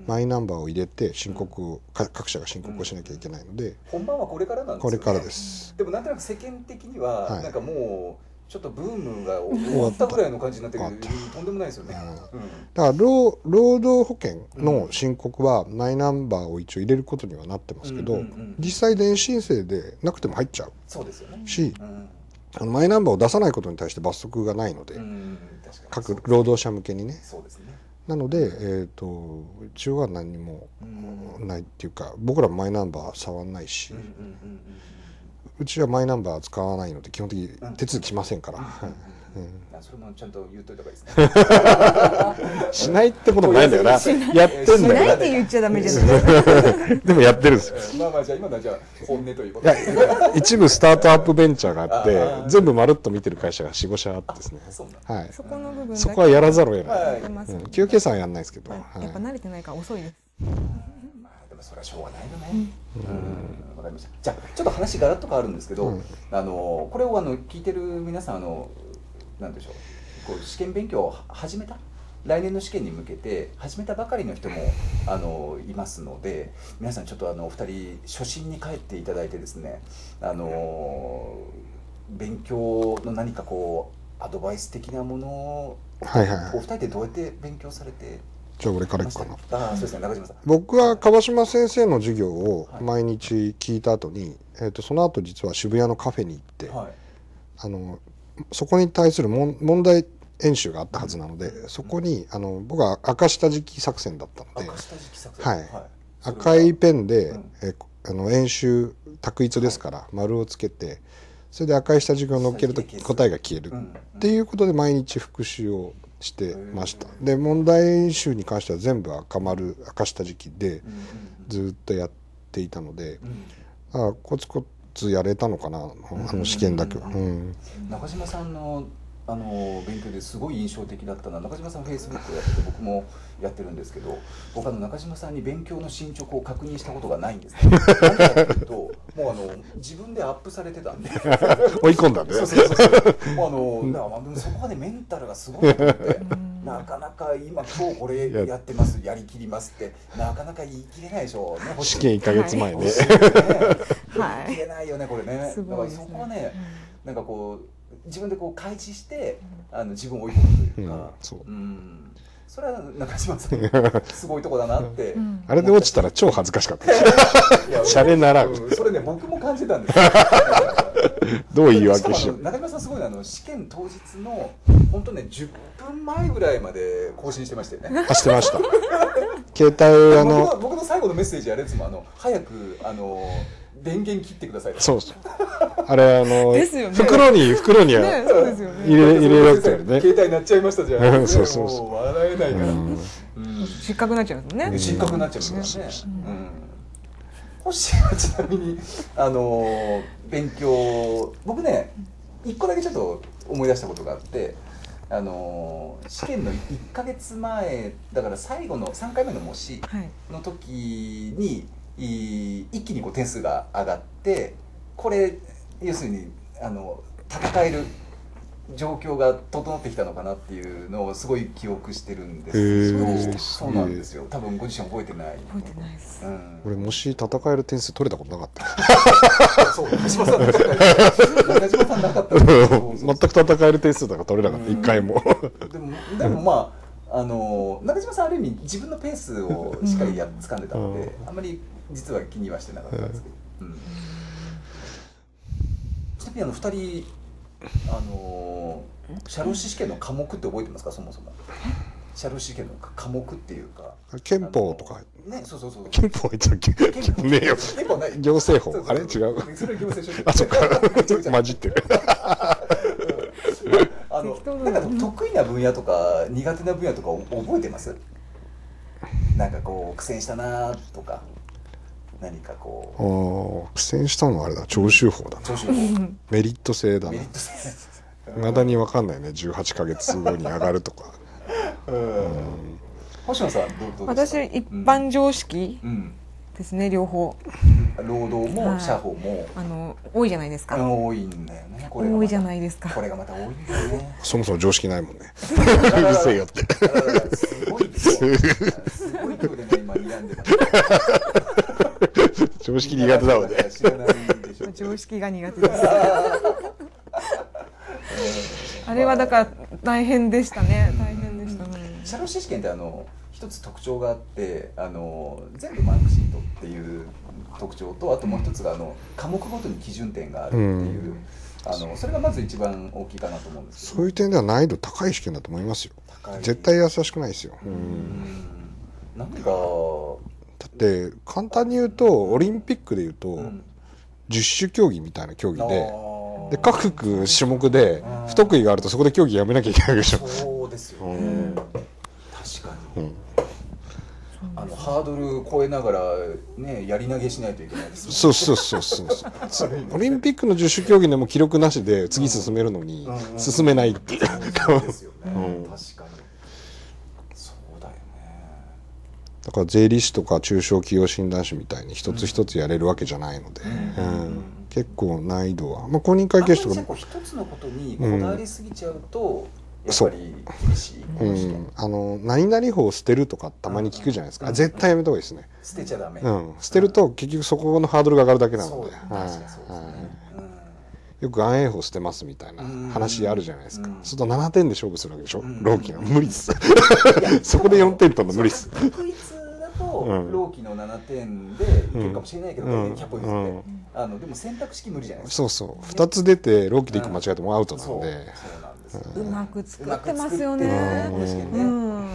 マイナンバーを入れて申告をか各社が申告をしなきゃいけないので。本番はこれからなんですよ、ね、これからです。でもなんとなく世間的には、はい。なんかもうちょっとブームが終わったぐらいの感じになってる。けどとんでもないですよね、うん。だから労労働保険の申告はマイナンバーを一応入れることにはなってますけど実際電子申請でなくても入っちゃう。そうですよね。しうんあのマイナンバーを出さないことに対して罰則がないので各労働者向けにね。そうですね。なので、えー、とうちは何もうん。ないっていうか僕らマイナンバー触んないし、うちはマイナンバー使わないので基本的に手続きしませんから、それもちゃんと言っといた方がいいですね。しないってこともないんだよな。やってんしないだよって言っちゃダメじゃない。な でもやってるんですよ。まあまあじゃあ今のはじゃあ本音ということで。一部スタートアップベンチャーがあって全部まるっと見てる会社が45社あってですね。そうなんはい。そこの部分そこはやらざるを得ない、休憩さんはやんないですけど、やっぱ慣れてないから遅いですそれはしょうがないよね。うん、わかりました。じゃあちょっと話ガラッと変わるんですけど、うんあのこれをあの聞いてる皆さんあのなんでしょう。こう試験勉強を始めた？来年の試験に向けて始めたばかりの人もあのいますので皆さんちょっとあのお二人初心に帰っていただいてですねあの勉強の何かこうアドバイス的なものをはいはいはいお二人でどうやって勉強されてじゃあ俺からいくかな。ああそうですね。中島さん。僕は川島先生の授業をはい毎日聞いた後に、えー、とその後実は渋谷のカフェに行って、はい。あのそこに対する問問題演習があったはずなので、そこにあの僕は赤下敷き作戦だったので赤下敷き作はい。戦赤いペンで、うん。えあの演習択一ですから、丸をつけてそれで赤い下敷きを乗っけると答えが消える、うんっていうことで毎日復習をしてました。で問題演習に関しては全部赤丸赤下敷きでずっとやっていたのでう、ん。あコツコツやれたのかなあの試験だけは、中島さんのあの勉強ですごい印象的だったのは中島さんフェイスブックをやってて僕もやってるんですけど僕あの中島さんに勉強の進捗を確認したことがないんですね。なんでかっていうともうあの自分でアップされてたんで。追い込んだんで。そうそうそうそう。もうあのだからまあでもそこまでメンタルがすごいと思ってなかなか今今日これやってますや。りきりますってなかなか言い切れないでしょうね試験1か月前ね、欲しい。はい。言い切れないよねこれね。すごいですね。だからそこはね、なんかこう自分でこう開示して、あの自分を追い込むというか、うん。そうんそれは中島さん すごいとこだなって、ん。あれで落ちたら超恥ずかしかった。シャレなら。んうん。それね僕も感じたんですよ。どう言い訳しよう。の中島さんすごいあの試験当日の本当ね10分前ぐらいまで更新してましたよね。あしてました。携帯あ僕のの僕の最後のメッセージあれですもんあの早くあの電源切ってくださいそうそうあれあのですよね。袋に袋にはねそうですよね。入れ入れろってね。携帯鳴っちゃいましたじゃん。そうそうそう。笑えないから、うん。失格になっちゃうんですもんね。失格になっちゃうからね、うん、星はちなみにあの勉強僕ね一個だけちょっと思い出したことがあってあの試験の1か月前だから最後の3回目の模試はい。の時にい一気にこう点数が上がってこれ要するにあの戦える状況が整ってきたのかなっていうのをすごい記憶してるんです。そうなんですよ。多分ご自身覚えてない。覚えてないです。うん、俺もし戦える点数取れたことなかった。そう中島さんなかった中島さんなかった。そうそうそう全く戦える点数とか取れなかった。うん。一回も。でもでもまああの中島さんある意味自分のペースをしっかりやっ掴んでたので、あんまり実は気にはしてなかったんですけど、うん。ちなみにあの2人あの社労士試験の科目って覚えてますか？そもそも。社労士試験の科目っていうか。憲法とか。ねそうそうそう憲法言ってたっけ？憲法。ねえよ。憲法ない？行政法。あれ？違う？それは行政書士あそっか。混じってる。あのなんか得意な分野とか苦手な分野とかお覚えてます？なんかこう苦戦したなとか何かこああ苦戦したのはあれだ。徴収法だな。う調子のメメリット制だな。リット制。いまだに分かんないね。18か月後に上がるとか。うん。星野さんどうどうです私か一般常識うん。ですね両方。労働もはい。社保も。あの多いじゃないですか。多いんだよね。多いじゃないですか。これがまた多いんだよね。そもそも常識ないもんね。うるせえよって。すごいですよすごい勢いでね今睨んでます常識苦手だもんね知らないでしょ常識が苦手です。あれはだから大変でしたね。大変でしたね。社労士試験ってあの一つ特徴があってあの全部マークシートっていう特徴とあともう一つがあの科目ごとに基準点があるっていう、あのそれがまず一番大きいかなと思うんです。けどそういう点では難易度高い試験だと思いますよ。高い。絶対優しくないですよ、うなんか、だって簡単に言うとオリンピックで言うと、うん。十種競技みたいな競技でで各種目でうん。不得意があるとそこで競技やめなきゃいけないでしょ、そうですよね、うん。確かに、うん。あのハードル超えながらねやり投げしないといけないですもんそうそうそうそう オリンピックの十種競技でも記録なしで次進めるのにうん。進めないっていう。そうですよね、うん。確かにそうだよねだから税理士とか中小企業診断士みたいに一つ一つやれるわけじゃないので、結構難易度は、まあ、公認会計士とかあんまりこう一つのことにこだわりすぎちゃうと、そう。うん、あの何々法を捨てるとかたまに聞くじゃないですか、うん。絶対やめた方がいいですね、捨てちゃダメ、うん、捨てると結局そこのハードルが上がるだけなので、よく暗営法捨てますみたいなうん話あるじゃないですか、うん。そうすると7点で勝負するわけでしょ、うん。朗希の無理っす。そこで4点取るの無理っすと、うん。朗希の7点でいけるかもしれないけど、うん。100歩譲って、うん。あのでも選択式無理じゃないですか。そうそう。2つ出て朗希で1個間違えてもアウトなそうそうなんですよ、うまく作ってますよね。確かにね。うん。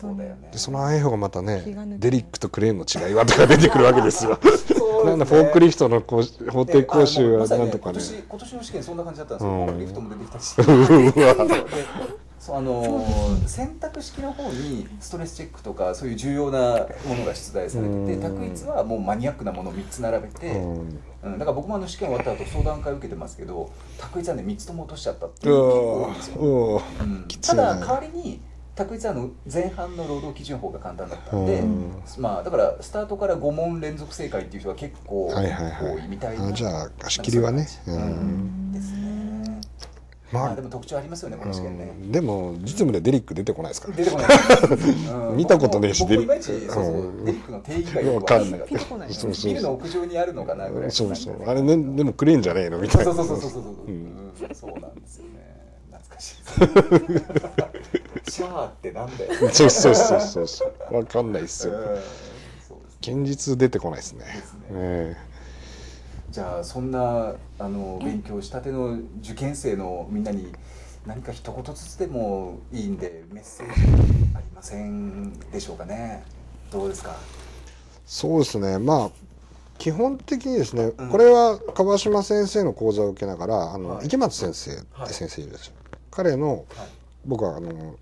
そうだよね。でその暗営法がまたねデリックとクレーンの違いはとか出てくるわけですよ。そうですね。なんだフォークリフトのこう法定講習はなんとかね。今年今年の試験そんな感じだったんですよ、うん。フォークリフトも出てきたし あのー選択式の方にストレスチェックとかそういう重要なものが出題されてうん。て択一はもうマニアックなものを3つ並べて、うん。うん、だから僕もあの試験終わった後相談会受けてますけど択一はね3つとも落としちゃったっていううのが結構多いわんですよ、うん。ただ代わりに択一はあの前半の労働基準法が簡単だったんで、うん。まあ、だからスタートから5問連続正解っていう人が結構はいはいはい多い。みたいじゃあ切りはね。うんうん。ですねまあまあでも特徴ありますよねこの試験ね、うん。でも実務でデリック出てこないですから。出てこない。見たことねえしデリそうそう、うん。デリックの定義がよくわかんなかった。ビルの屋上にあるのかなぐら。いそうそう。あれねでもクレーンじゃねえのみたいな。そうそうそうそうそうそう、うん。うん。そうなんですよね。懐かしい。シャーってなんだよ、うん、そうそうそうそうそう。わかん。ないっすよ現実出てこないですね。ですね。え。じゃあそんなあの勉強したての受験生のみんなに何か一言ずつでもいいんで メッセージありませんでしょうかね。どうですか？そうですね。まあ基本的にですね、うん。これは川島先生の講座を受けながらあの、はい。池松先生って先生いるでしょ、彼のはい。僕はあの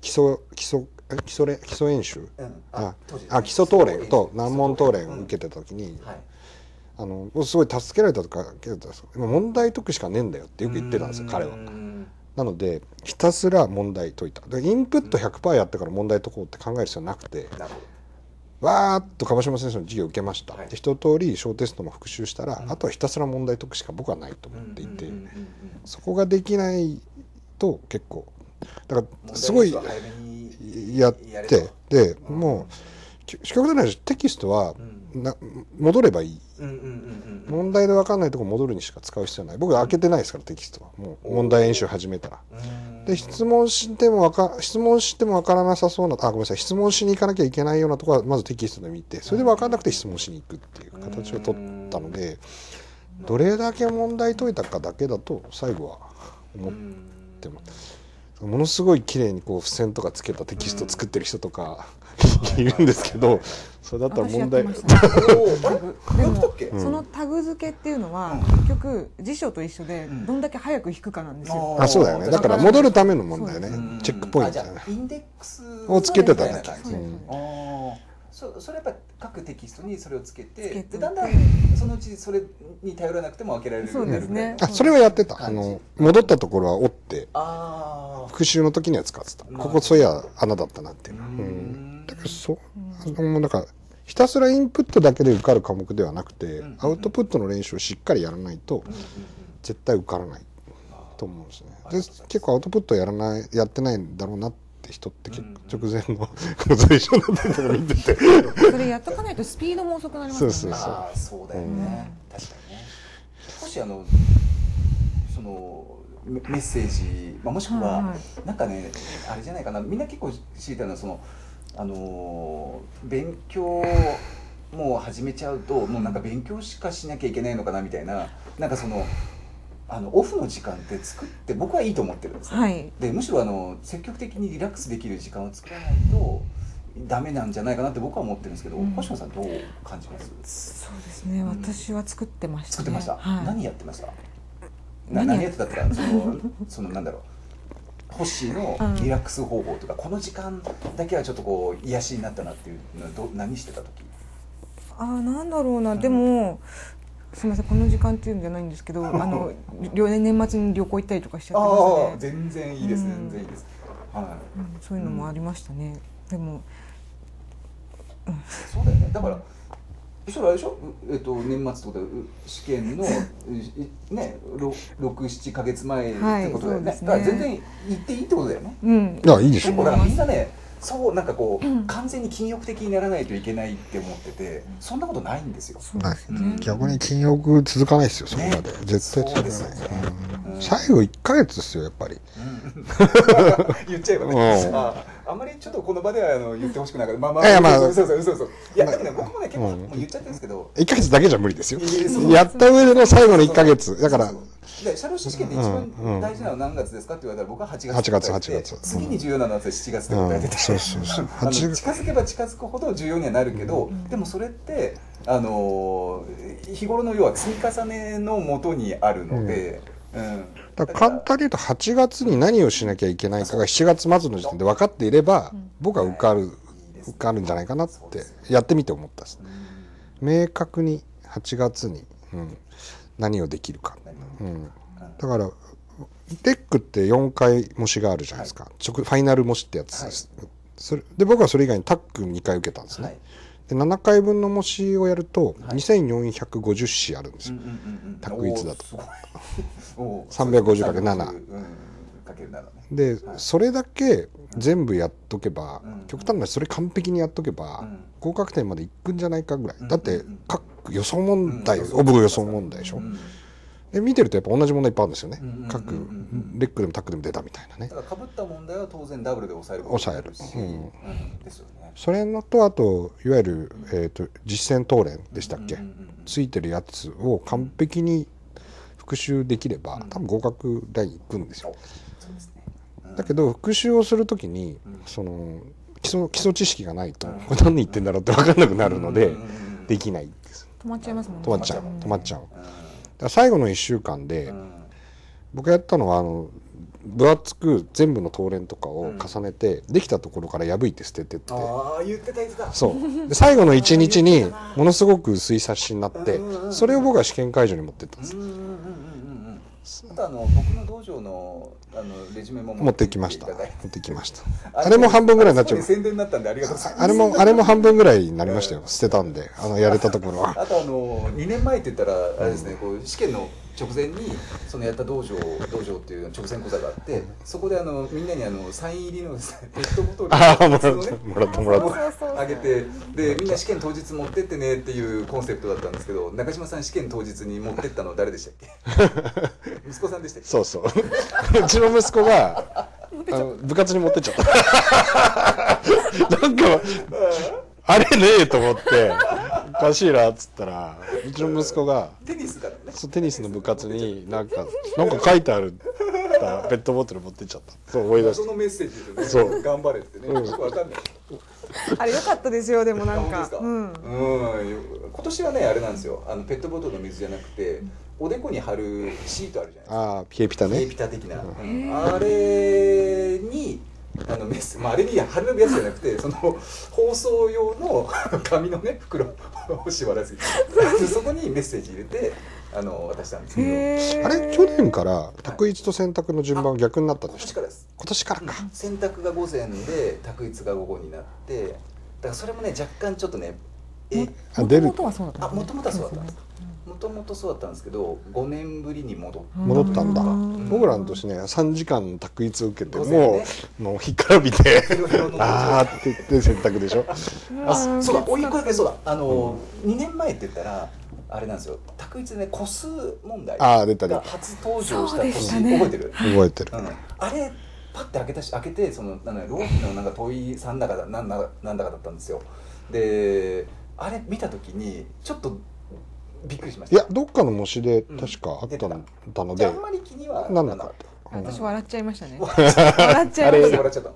基礎基礎え基礎れ基礎演習？うん。ああ基礎答練と難問答練を受けてた時に、はいあの僕すごい助けられたとか今問題解くしかねえんだよってよく言ってたんですよ彼は。うん。なのでひたすら問題解いた。でインプット100%やってから問題解こうって考える必要なくてわーっと川島先生の授業を受けました、はい。で一通り小テストも復習したら、うん。あとはひたすら問題解くしか僕はないとど思っていて、そこができないと結構だからすごいやってでうん。もうき資格じゃないしテキストはうんな戻ればいい。問題で分かんないとこ戻るにしか使う必要ない。僕開けてないですからテキストは。もう問題演習始めたら。うんで質問してもわか質問しても分からなさそうなあごめんなさい。質問しに行かなきゃいけないようなところはまずテキストで見てそれで分かんなくて質問しに行くっていう形を取ったのでどれだけ問題解いたかだけだと最後は思ってます。ものすごい綺麗にこう付箋とかつけたテキスト作ってる人とか いるんですけどそれだったら問題。ね。でもやったっけ？うん。そのタグ付けっていうのはうん。結局辞書と一緒でん。どんだけ早く引くかなんですよ。あそうだよね。だから戻るための問題ね。チェックポイントインデックスをつけてたねみいな感じうん。あー。そそれやっぱ各テキストにそれをつけてだんだんそのうちそれに頼らなくても開けられるようになるね。あそれはやってた。あの戻ったところは折ってあ復習の時には使ってた。ここそういや穴だったなっていう。のうはうんだからそう。もうなんかひたすらインプットだけで受かる科目ではなくてうん。アウトプットの練習をしっかりやらないとうんうんうん絶対受からないと思うんですね。で結構アウトプットやらないやってないんだろうなって人って直前の最初の出てるの見てて。それやっとかないとスピードも遅くなりますよね。そうそうそうだよね、確かにね。少しあのそのメメッセージ、まあ、もしくは、はいはい。なんかねあれじゃないかな。みんな結構知りたいのはそのあのー勉強もう始めちゃうともうなんか勉強しかしなきゃいけないのかなみたいななんかそのあのオフの時間って作って僕はいいと思ってるんですね、はい。でむしろあの積極的にリラックスできる時間を作らないとダメなんじゃないかなって僕は思ってるんですけど、うん。星野さんどう感じます？そうですね、うん。私は作ってました、ね、作ってました、はい、何やってました？な何や何やってたってかそのそのなんだろうホッシーのリラックス方法とか、この時間だけはちょっとこう癒しになったなっていうのはど何してた時？あーなんだろうな、うん。でもすみませんこの時間っていうんじゃないんですけど あの年末に旅行行ったりとかしちゃってまああすね、全然いいです、うん。全然いいです。はい。うん、そういうのもありましたね、でもそうだよね。だから一緒あれでしょ、うえっと、年末ってことはう試験のういね67か月前ってことだよね,、はいねだから全然行っていいってことだよね。うん。いやいいでしょ結構だからみんなねそうなんかこう、うん。完全に禁欲的にならないといけないって思っててそんなことないんですよ。そうですね、逆に禁欲続かないですよそこまで、ね絶対続かない、最後1ヶ月ですよやっぱり。うん。言っちゃえばね、うんあまりちょっとこの場ではあの言ってほしくないからまあまいやまあ嘘嘘嘘嘘嘘いやまあでもね僕もね結構、うんもう言っちゃってるんですけど1ヶ月だけじゃ無理ですよ。いやった上での最後の1ヶ月だから。社労士試験で一番大事なのは何月ですかって言われたら僕は8月8月って答えて8月次に重要なのは7月ってうん答えてて、そうそうそう。あの8近づけば近づくほど重要にはなるけど、でもそれってあのー日頃の要は積み重ねのもとにあるので、うんだ簡単に言うと8月に何をしなきゃいけないかが7月末の時点で分かっていれば僕は受かる受かるんじゃないかなってやってみて思ったです明確に8月に、うん、何をできるか、うん、だからテックって4回模試があるじゃないですか、直ファイナル模試ってやつです、それで僕はそれ以外にタック2回受けたんですね、で7回分の模試をやるとはい。2450試あるんですよ、うんうんうんうん。択一だと。おー350かける7うんかける7ね。で、はい。それだけ全部やっとけば、うん極端な話それ完璧にやっとけば、うん。合格点までいくんじゃないかぐらい、うんだって各予想問題、うんオブ予想問題でしょ、うんで見てるとやっぱ同じ問題いっぱいあるんですよね、各レックでもタックでも出たみたいなね。だからかぶった問題は当然ダブルで抑える抑える。うん。うん。ですよねそれのとあといわゆる、えー、と実践答練でしたっけ、うんうんうんうん。ついてるやつを完璧に復習できれば、多分合格ラインいくんですよ、そうですね。うん。だけど復習をするときに、うん。その基礎基礎知識がないと、何言ってんだろうって分かんなくなるので、うんうんうんできないです。止まっちゃいますもんね。止まっちゃううん止まっちゃう。最後の1週間で、んうん。僕やったのはあの分厚く全部の答練とかを重ねて、できたところから破いて捨ててって。ああ言ってた言ってた。そう。で最後の 1日にものすごく薄い冊子になってそれを僕は試験会場に持ってったんです。あとあの僕の道場のあのレジュメも持ってきました。持ってきました。あれも半分ぐらいになっちゃう。宣伝になったんでありがとうあれもあれも半分ぐらいになりましたよ。捨てたんであのやれたところは。あとあの2年前って言ったらあれですね、こう試験の直前にそのやった道場道場っていう直前講座があってそこであのみんなにあのサイン入りのですねペットボトルああもらった水のねもらったもらった。あげてでみんな試験当日持ってってねっていうコンセプトだったんですけど中島さん試験当日に持ってったの誰でしたっけ？息子さんでしたっけ？そうそう。うちの息子があの部活に持ってっちゃった。なんかあれねえと思っておかしいなっつったらうちの息子がテニスからね。そうテニスの部活になんかなんか書いてあるペットボトル持ってっちゃった。そう思い出し謎のメッセージでねそう。頑張れってね。うん。よくわかんない。あれ良かったですよでもなんか。うん。うん。今年はねあれなんですよ。あのペットボトルの水じゃなくておでこに貼るシートあるじゃないですか。ああピエピタピエねピタ的な、うん。あれにあのメッセ、まあ、あれに貼るやつじゃなくてその放送用の 紙のね袋を縛らずに。そこにメッセージ入れてあの渡したんですけど。あれ去年から択一と選択の順番が逆になったん今でしょ年からです。今年からか。選択が午前で択一が午後になってだからそれもね若干ちょっとねえあ出る。元々はそうだったあもともとはそうだったんですともとそうだったんですけど5年ぶりに戻って戻ったんだ。うん。僕らの年ね3時間択一受けて午前ね。もうもうひっからびてあーって言って選択でしょ？あそうだおいっ子だけそうだ。あの、2年前って言ったらあれなんですよ。択一でね個数問題あー出たが初登場した年。したね。覚えてる、覚えてる。うん、あれパッて開けたし開けてそのなんだローピのなんか問い3だかなんだかだったんですよ。であれ見た時にちょっとびっくりしました。いやどっかの模試で確かあったの,、た。ので。ああんまり気にはなんなか。っあ私笑っちゃいましたね。笑 笑っちゃいました。笑っちゃった。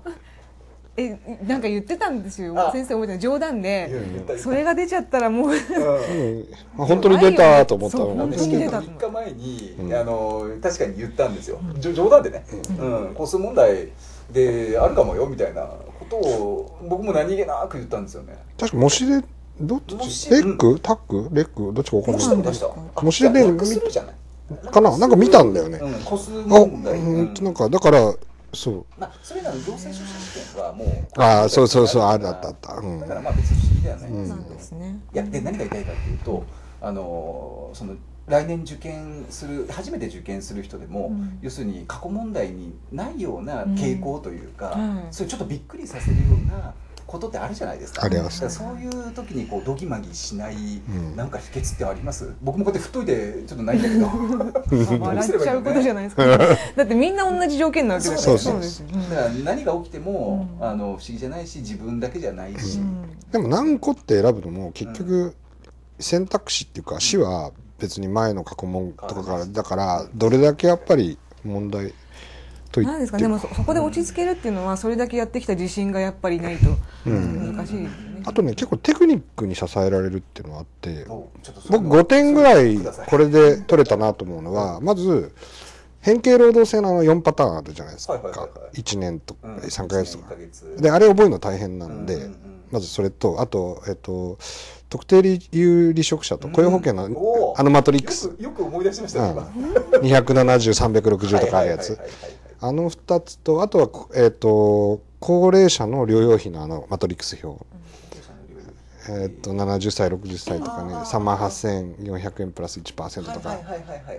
えなんか言ってたんですよ。あ。先生覚えてない。冗談で。言ったそれが出ちゃったらもう。うん。うん。あ本当に出たと思ったのが試本当に出た。験の3日前に、うん。あの確かに言ったんですよ、冗談でね、うん。個数問題であるかもよみたいなことを僕も何気なく言ったんですよね。確か模試でどっ模ち試レック？タック？レック？どっちか分かん模ない。試で模試でじゃあ訳するじゃない？かな？なんか見たんだよね。うん、個数あ問題、うんなんかだからそう。まあ、それなの行政書士試験はもうあーそうそうそうあるあったあった。うん。だからまあ別に不思議ではないん。ですけど、なんですね。いやで何が言いたいかっていうとあのその来年受験する初めて受験する人でも、うん。要するに過去問題にないような傾向というか、それちょっとびっくりさせるようなことってあるじゃないですか。あります。だからそういう時にこうドギマギしない、ん。なんか秘訣ってあります？僕もこうやって太いでちょっとないんだけど。あ笑っちゃうことじゃないですか。だってみんな同じ条件なわけですから。そうそうですようんだから何が起きても、うん。あの不思議じゃないし自分だけじゃないし、うん。でも何個って選ぶのも結局選択肢っていうか市は別に前の過去問とかからだからどれだけやっぱり問題と言なんですかでもそそこで落ち着けるっていうのはそれだけやってきた自信がやっぱりないと。うん。難しいですよね。あとね結構テクニックに支えられるっていうのがあっておちょっとそれ僕も5点ぐらいこれで取れたなと思うのはまず変形労働制のあの4パターンあるじゃないですか。はいはいはいはい。1年とうん3ヶ月とか。1ヶ月。であれ覚えるの大変なんでうんうんうん。まずそれとあとえっと特定理由離職者と雇用保険のおー。あのマトリックス。よくよく思い出しましたね、今。270360とかあるやつ。はいはいはいはいはいあの2つとあとはこえっと高齢者の療養費のあのマトリックス表。えっと70歳60歳とかねあー。3万8400円プラス1%とか。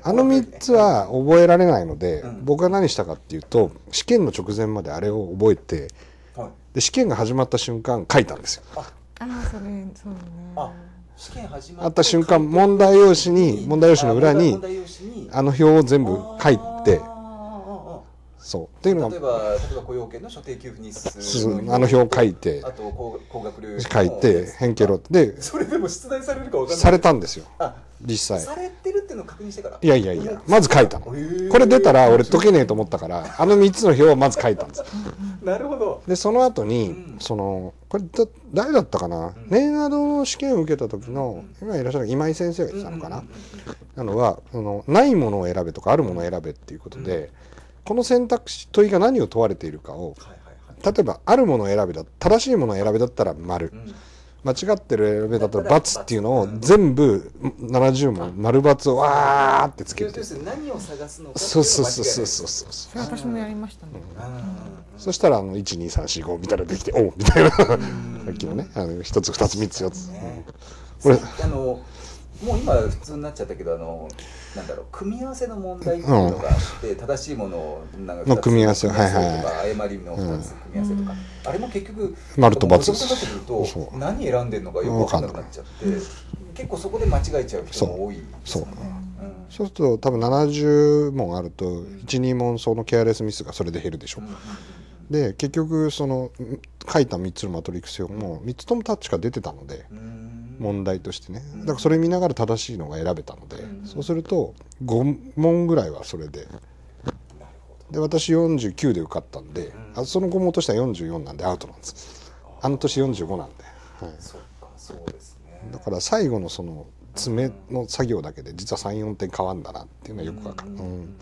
あの3つは覚えられないので、うん。僕は何したかっていうと試験の直前まであれを覚えてはい。で試験が始まった瞬間書いたんですよ。あ。ああそれそうね。あ試験始まあった瞬間問題用紙に問題用紙の裏にあの表を全部書いてそう。っていうのがーあー例えば例えば雇用保険の所定給付日数。すあの表を書いてあと高高額療養費書いて変形ロでそれでも出題されるかわかんない。されたんですよ。あ実際。されてるっていうのを確認してから。いやいやいやまず書いたの。これ出たら俺解けねえと思ったからあの3つの表をまず書いたんです なるほど。でその後に、うん。そのこれだ誰だったかな、年アドの試験を受けた時の、今いらっしゃる今井先生が言ってたのかな、なのはそのないものを選べとかあるものを選べっていうことで、この選択肢問いが何を問われているかをはいはいはい。例えばあるものを選べだ正しいものを選べだったら丸、うん。間違ってる選べだったら×っていうのを。全部70問丸×をわーってつけて。何を探すのかっていそうそうそうそうそうそう私もやりましたね。そしたらあの12345みたいなのできておうみたいな。さっきのねあの1つ2つ3つ4つ、ね。これあのもう今普通になっちゃったけどあのなんだろう組み合わせの問題っていうのがあって、正しいものをなんかの組み合わせはいはいとか誤りの2つ組み合わせとか、あれも結局丸と×もうごちゃごちゃになってくるそと何選んでるのかよく分かんなくなっちゃって結構そこで間違えちゃう人も多いですよね。う。ん。そうすると多分70問あると12問そのケアレスミスがそれで減るでしょ、うんうんで結局そのん書いた3つのマトリックス表も3つともタッチが出てたのでうんうん問題としてね。だからそれ見ながら正しいのが選べたのでうん。そうすると5問ぐらいはそれで。で私49で受かったんであその5問としては44なんでアウトなんです。あの年45なんで、はい、そっかそうですね。だから最後のその爪の作業だけで実は34点変わるんだなっていうのはよくわかる、うん。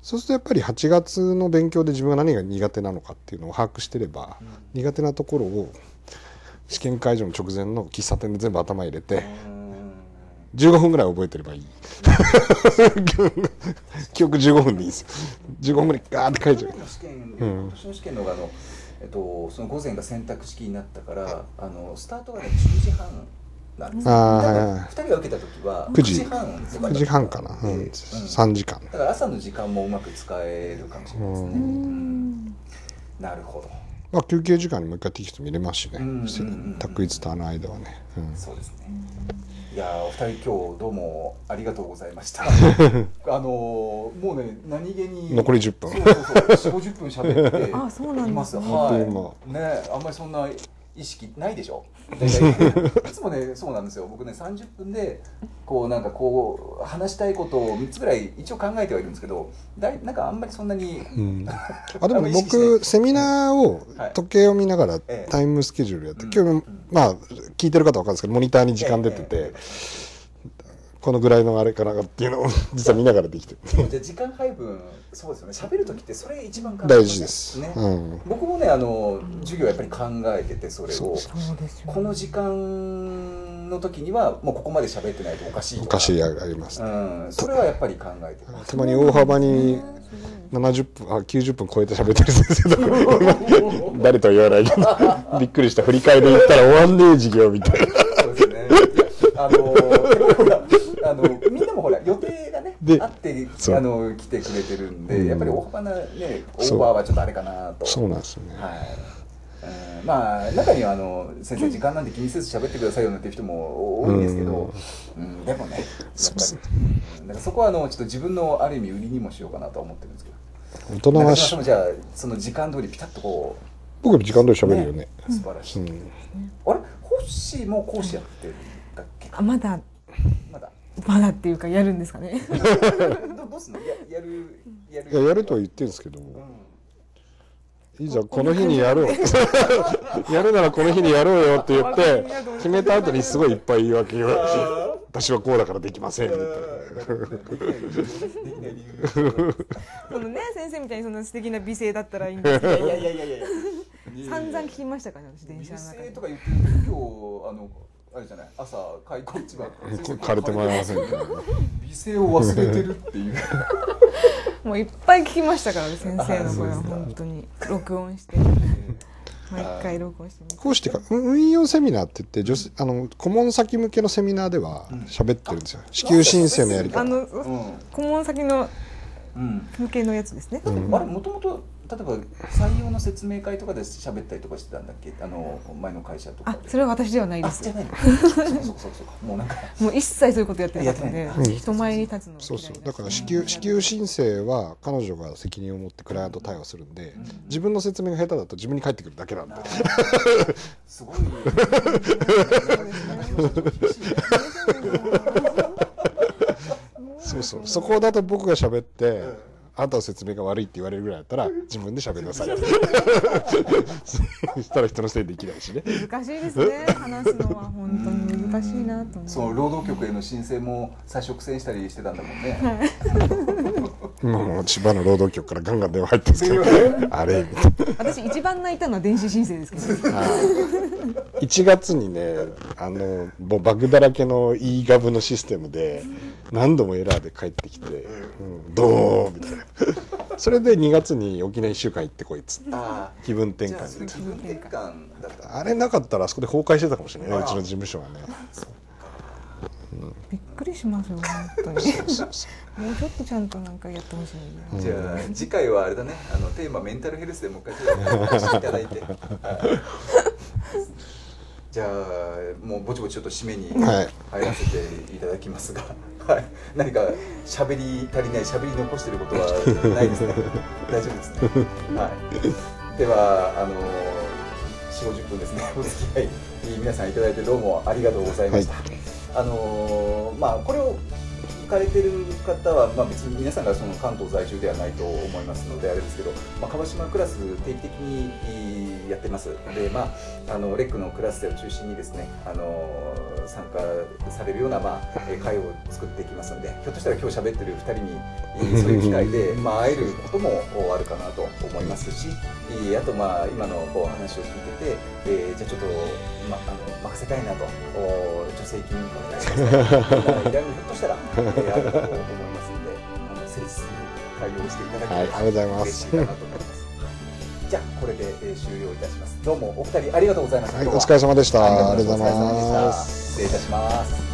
そうするとやっぱり8月の勉強で自分が何が苦手なのかっていうのを把握してれば、苦手なところを試験会場の直前の喫茶店で全部頭入れてうん。15分ぐらい覚えてればいい。記憶15分でいいです。よ15分ぐらいガーって書いちゃう。去年の試験、の試験の方があの、えっと、その午前が選択式になったからあのスタートがね10時半なんですよ。あーだからはいはい。2人が受けた時は9時。9時半とかだった。9時半かな、うん、でうん3時間。だから朝の時間もうまく使えるかもしれないですね、うん。なるほどまあ休憩時間にもう一回テキスト見れますしね、択一とあの間はね、うん。そうですね。いやーお二人今日どうもありがとうございました。あのーもうね何気に残り10分。そうそうそう。4 5 0分喋って あそうなんですね。はい。ねあんまりそんな意識ないでしょ？いつもねそうなんですよ。僕ね30分でこうなんかこう話したいことを3つぐらい一応考えてはいるんですけどだいなんかあんまりそんなに、うん、あでも僕セミナーをはい時計を見ながらええタイムスケジュールやって、うん。今日まあ聞いてる方は分かるんですけどモニターに時間出てて、ええこのぐらいのあれかなっていうのを 実は見ながらできてる。そうじゃあ時間配分そうですよね。喋る時ってそれ一番大事です、ね、うん、僕もねあの授業やっぱり考えててそれをそうそうですよこの時間の時にはもうここまで喋ってないとおかしいおかしいあります、うん、それはやっぱり考えてるたまに大幅に70分あ90分超えて喋ってる先生とか誰とは言わないけど。びっくりした。振り返り言ったら終わんねえ授業みたいな。そうですね。あの あのみんなもほら予定がねであってあの来てくれてるんで、うん。やっぱり大幅なねオーバーはちょっとあれかなと。そうなんですよね、はい。うん。まあ中にはあの先生時間なんで気にせず喋ってくださいよなんていう人も多いんですけど、うん、でもねやっぱり、うん、だからそこはあのちょっと自分のある意味売りにもしようかなとは思ってるんですけど。大人はしじゃあその時間通りピタッとこ僕時間通りう喋るよね。素晴らしい。うん。あれ？ホッシーも講師やってるんだっけ？あまだ。まだ。まだっていうかやるんですかね。どどうすんの？ややるやる。いややるとは言ってるんですけどうんいいじゃんこの日にやろう。やるならこの日にやろうよって言って決めた後にすごいいっぱい言い訳を私はこうだからできません。みたいなね先生みたいにそんな素敵な美声だったらいいんですけど。いやいやいやいやいや。散々聞きましたからね私電美車の中で。声とか言って今日あのあれじゃない？朝開口一番。な枯れてもらえませんけど美声を忘れてるっていう。もういっぱい聞きましたからね先生の声は本当に。録音して。毎回録音して講師っていうか運用セミナーって言って女性あの顧問先向けのセミナーでは喋ってるんですよ。支給申請のやり方。あのうん。顧問先のうん。向けのやつですね、あれもともと例えば採用の説明会とかで喋ったりとかしてたんだっけ？あの前の会社とかで。あそれは私ではないです。あじゃないの？そうそうそうそう。もうなんか。もう一切そういうことやってなかったので人前に立つのがそうそう。だから支給支給申請は彼女が責任を持ってクライアント対応するんで自分の説明が下手だと自分に返ってくるだけなんで。すごい。そうそう。そこだと僕が喋ってあなたの説明が悪いって言われるぐらいだったら自分で喋りなさい。そ したら人のせいできないしね。難しいですね。話すのは本当に難しいなとその労働局への申請も最初苦戦したりしてたんだもんね。今 も千葉の労働局からガンガン電話入ってるんですけどあれ。私一番泣いたのは電子申請ですけど。1月にねあのもうバグだらけの e ガブのシステムで何度もエラーで帰ってきて「うん、どう?」みたいな それで2月に沖縄1週間行ってこいっつって。あ気分転換で。気分転換だった。あれなかったらあそこで崩壊してたかもしれないね。うちの事務所はね。びっくりしますよ本当に。もうちょっとちゃんとなんかやってほしいなじゃあ次回はあれだね。あのテーマメンタルヘルスでもう一回ちょっとしていただいて。はい。じゃあもうぼちぼちちょっと締めにはい。入らせていただきますが、はい、何か喋り足りない喋り残してることはないですね 大丈夫ですね。はい。ではあの4 5 0分ですね。お付き合い皆さんいただいてどうもありがとうございました、あのまあこれを聞かれてる方は、まあ、別に皆さんがその関東在住ではないと思いますのであれですけど、まあ、川島クラス定期的にえーやってます。で、まあ、あのレックのクラス生を中心にですねあの参加されるような、まあ、え ー会を作っていきますのでひょっとしたら今日喋ってる2人にえーそういう機会で、まあ、会えることもおあるかなと思いますしえーあと、まあ、今のお話を聞いてて、えーじゃあちょっと、ま、あの任せたいなとお助成金お願いします。みたいな依頼もひょっとしたら、えーあるかと思いますのであの誠実に対応していただければはいありがとうございます。嬉しいかなと思います。じゃあこれで、えー終了いたします。どうもお二人ありがとうございました。はいお疲れ様でしたありがとうござい。ます失礼いたします。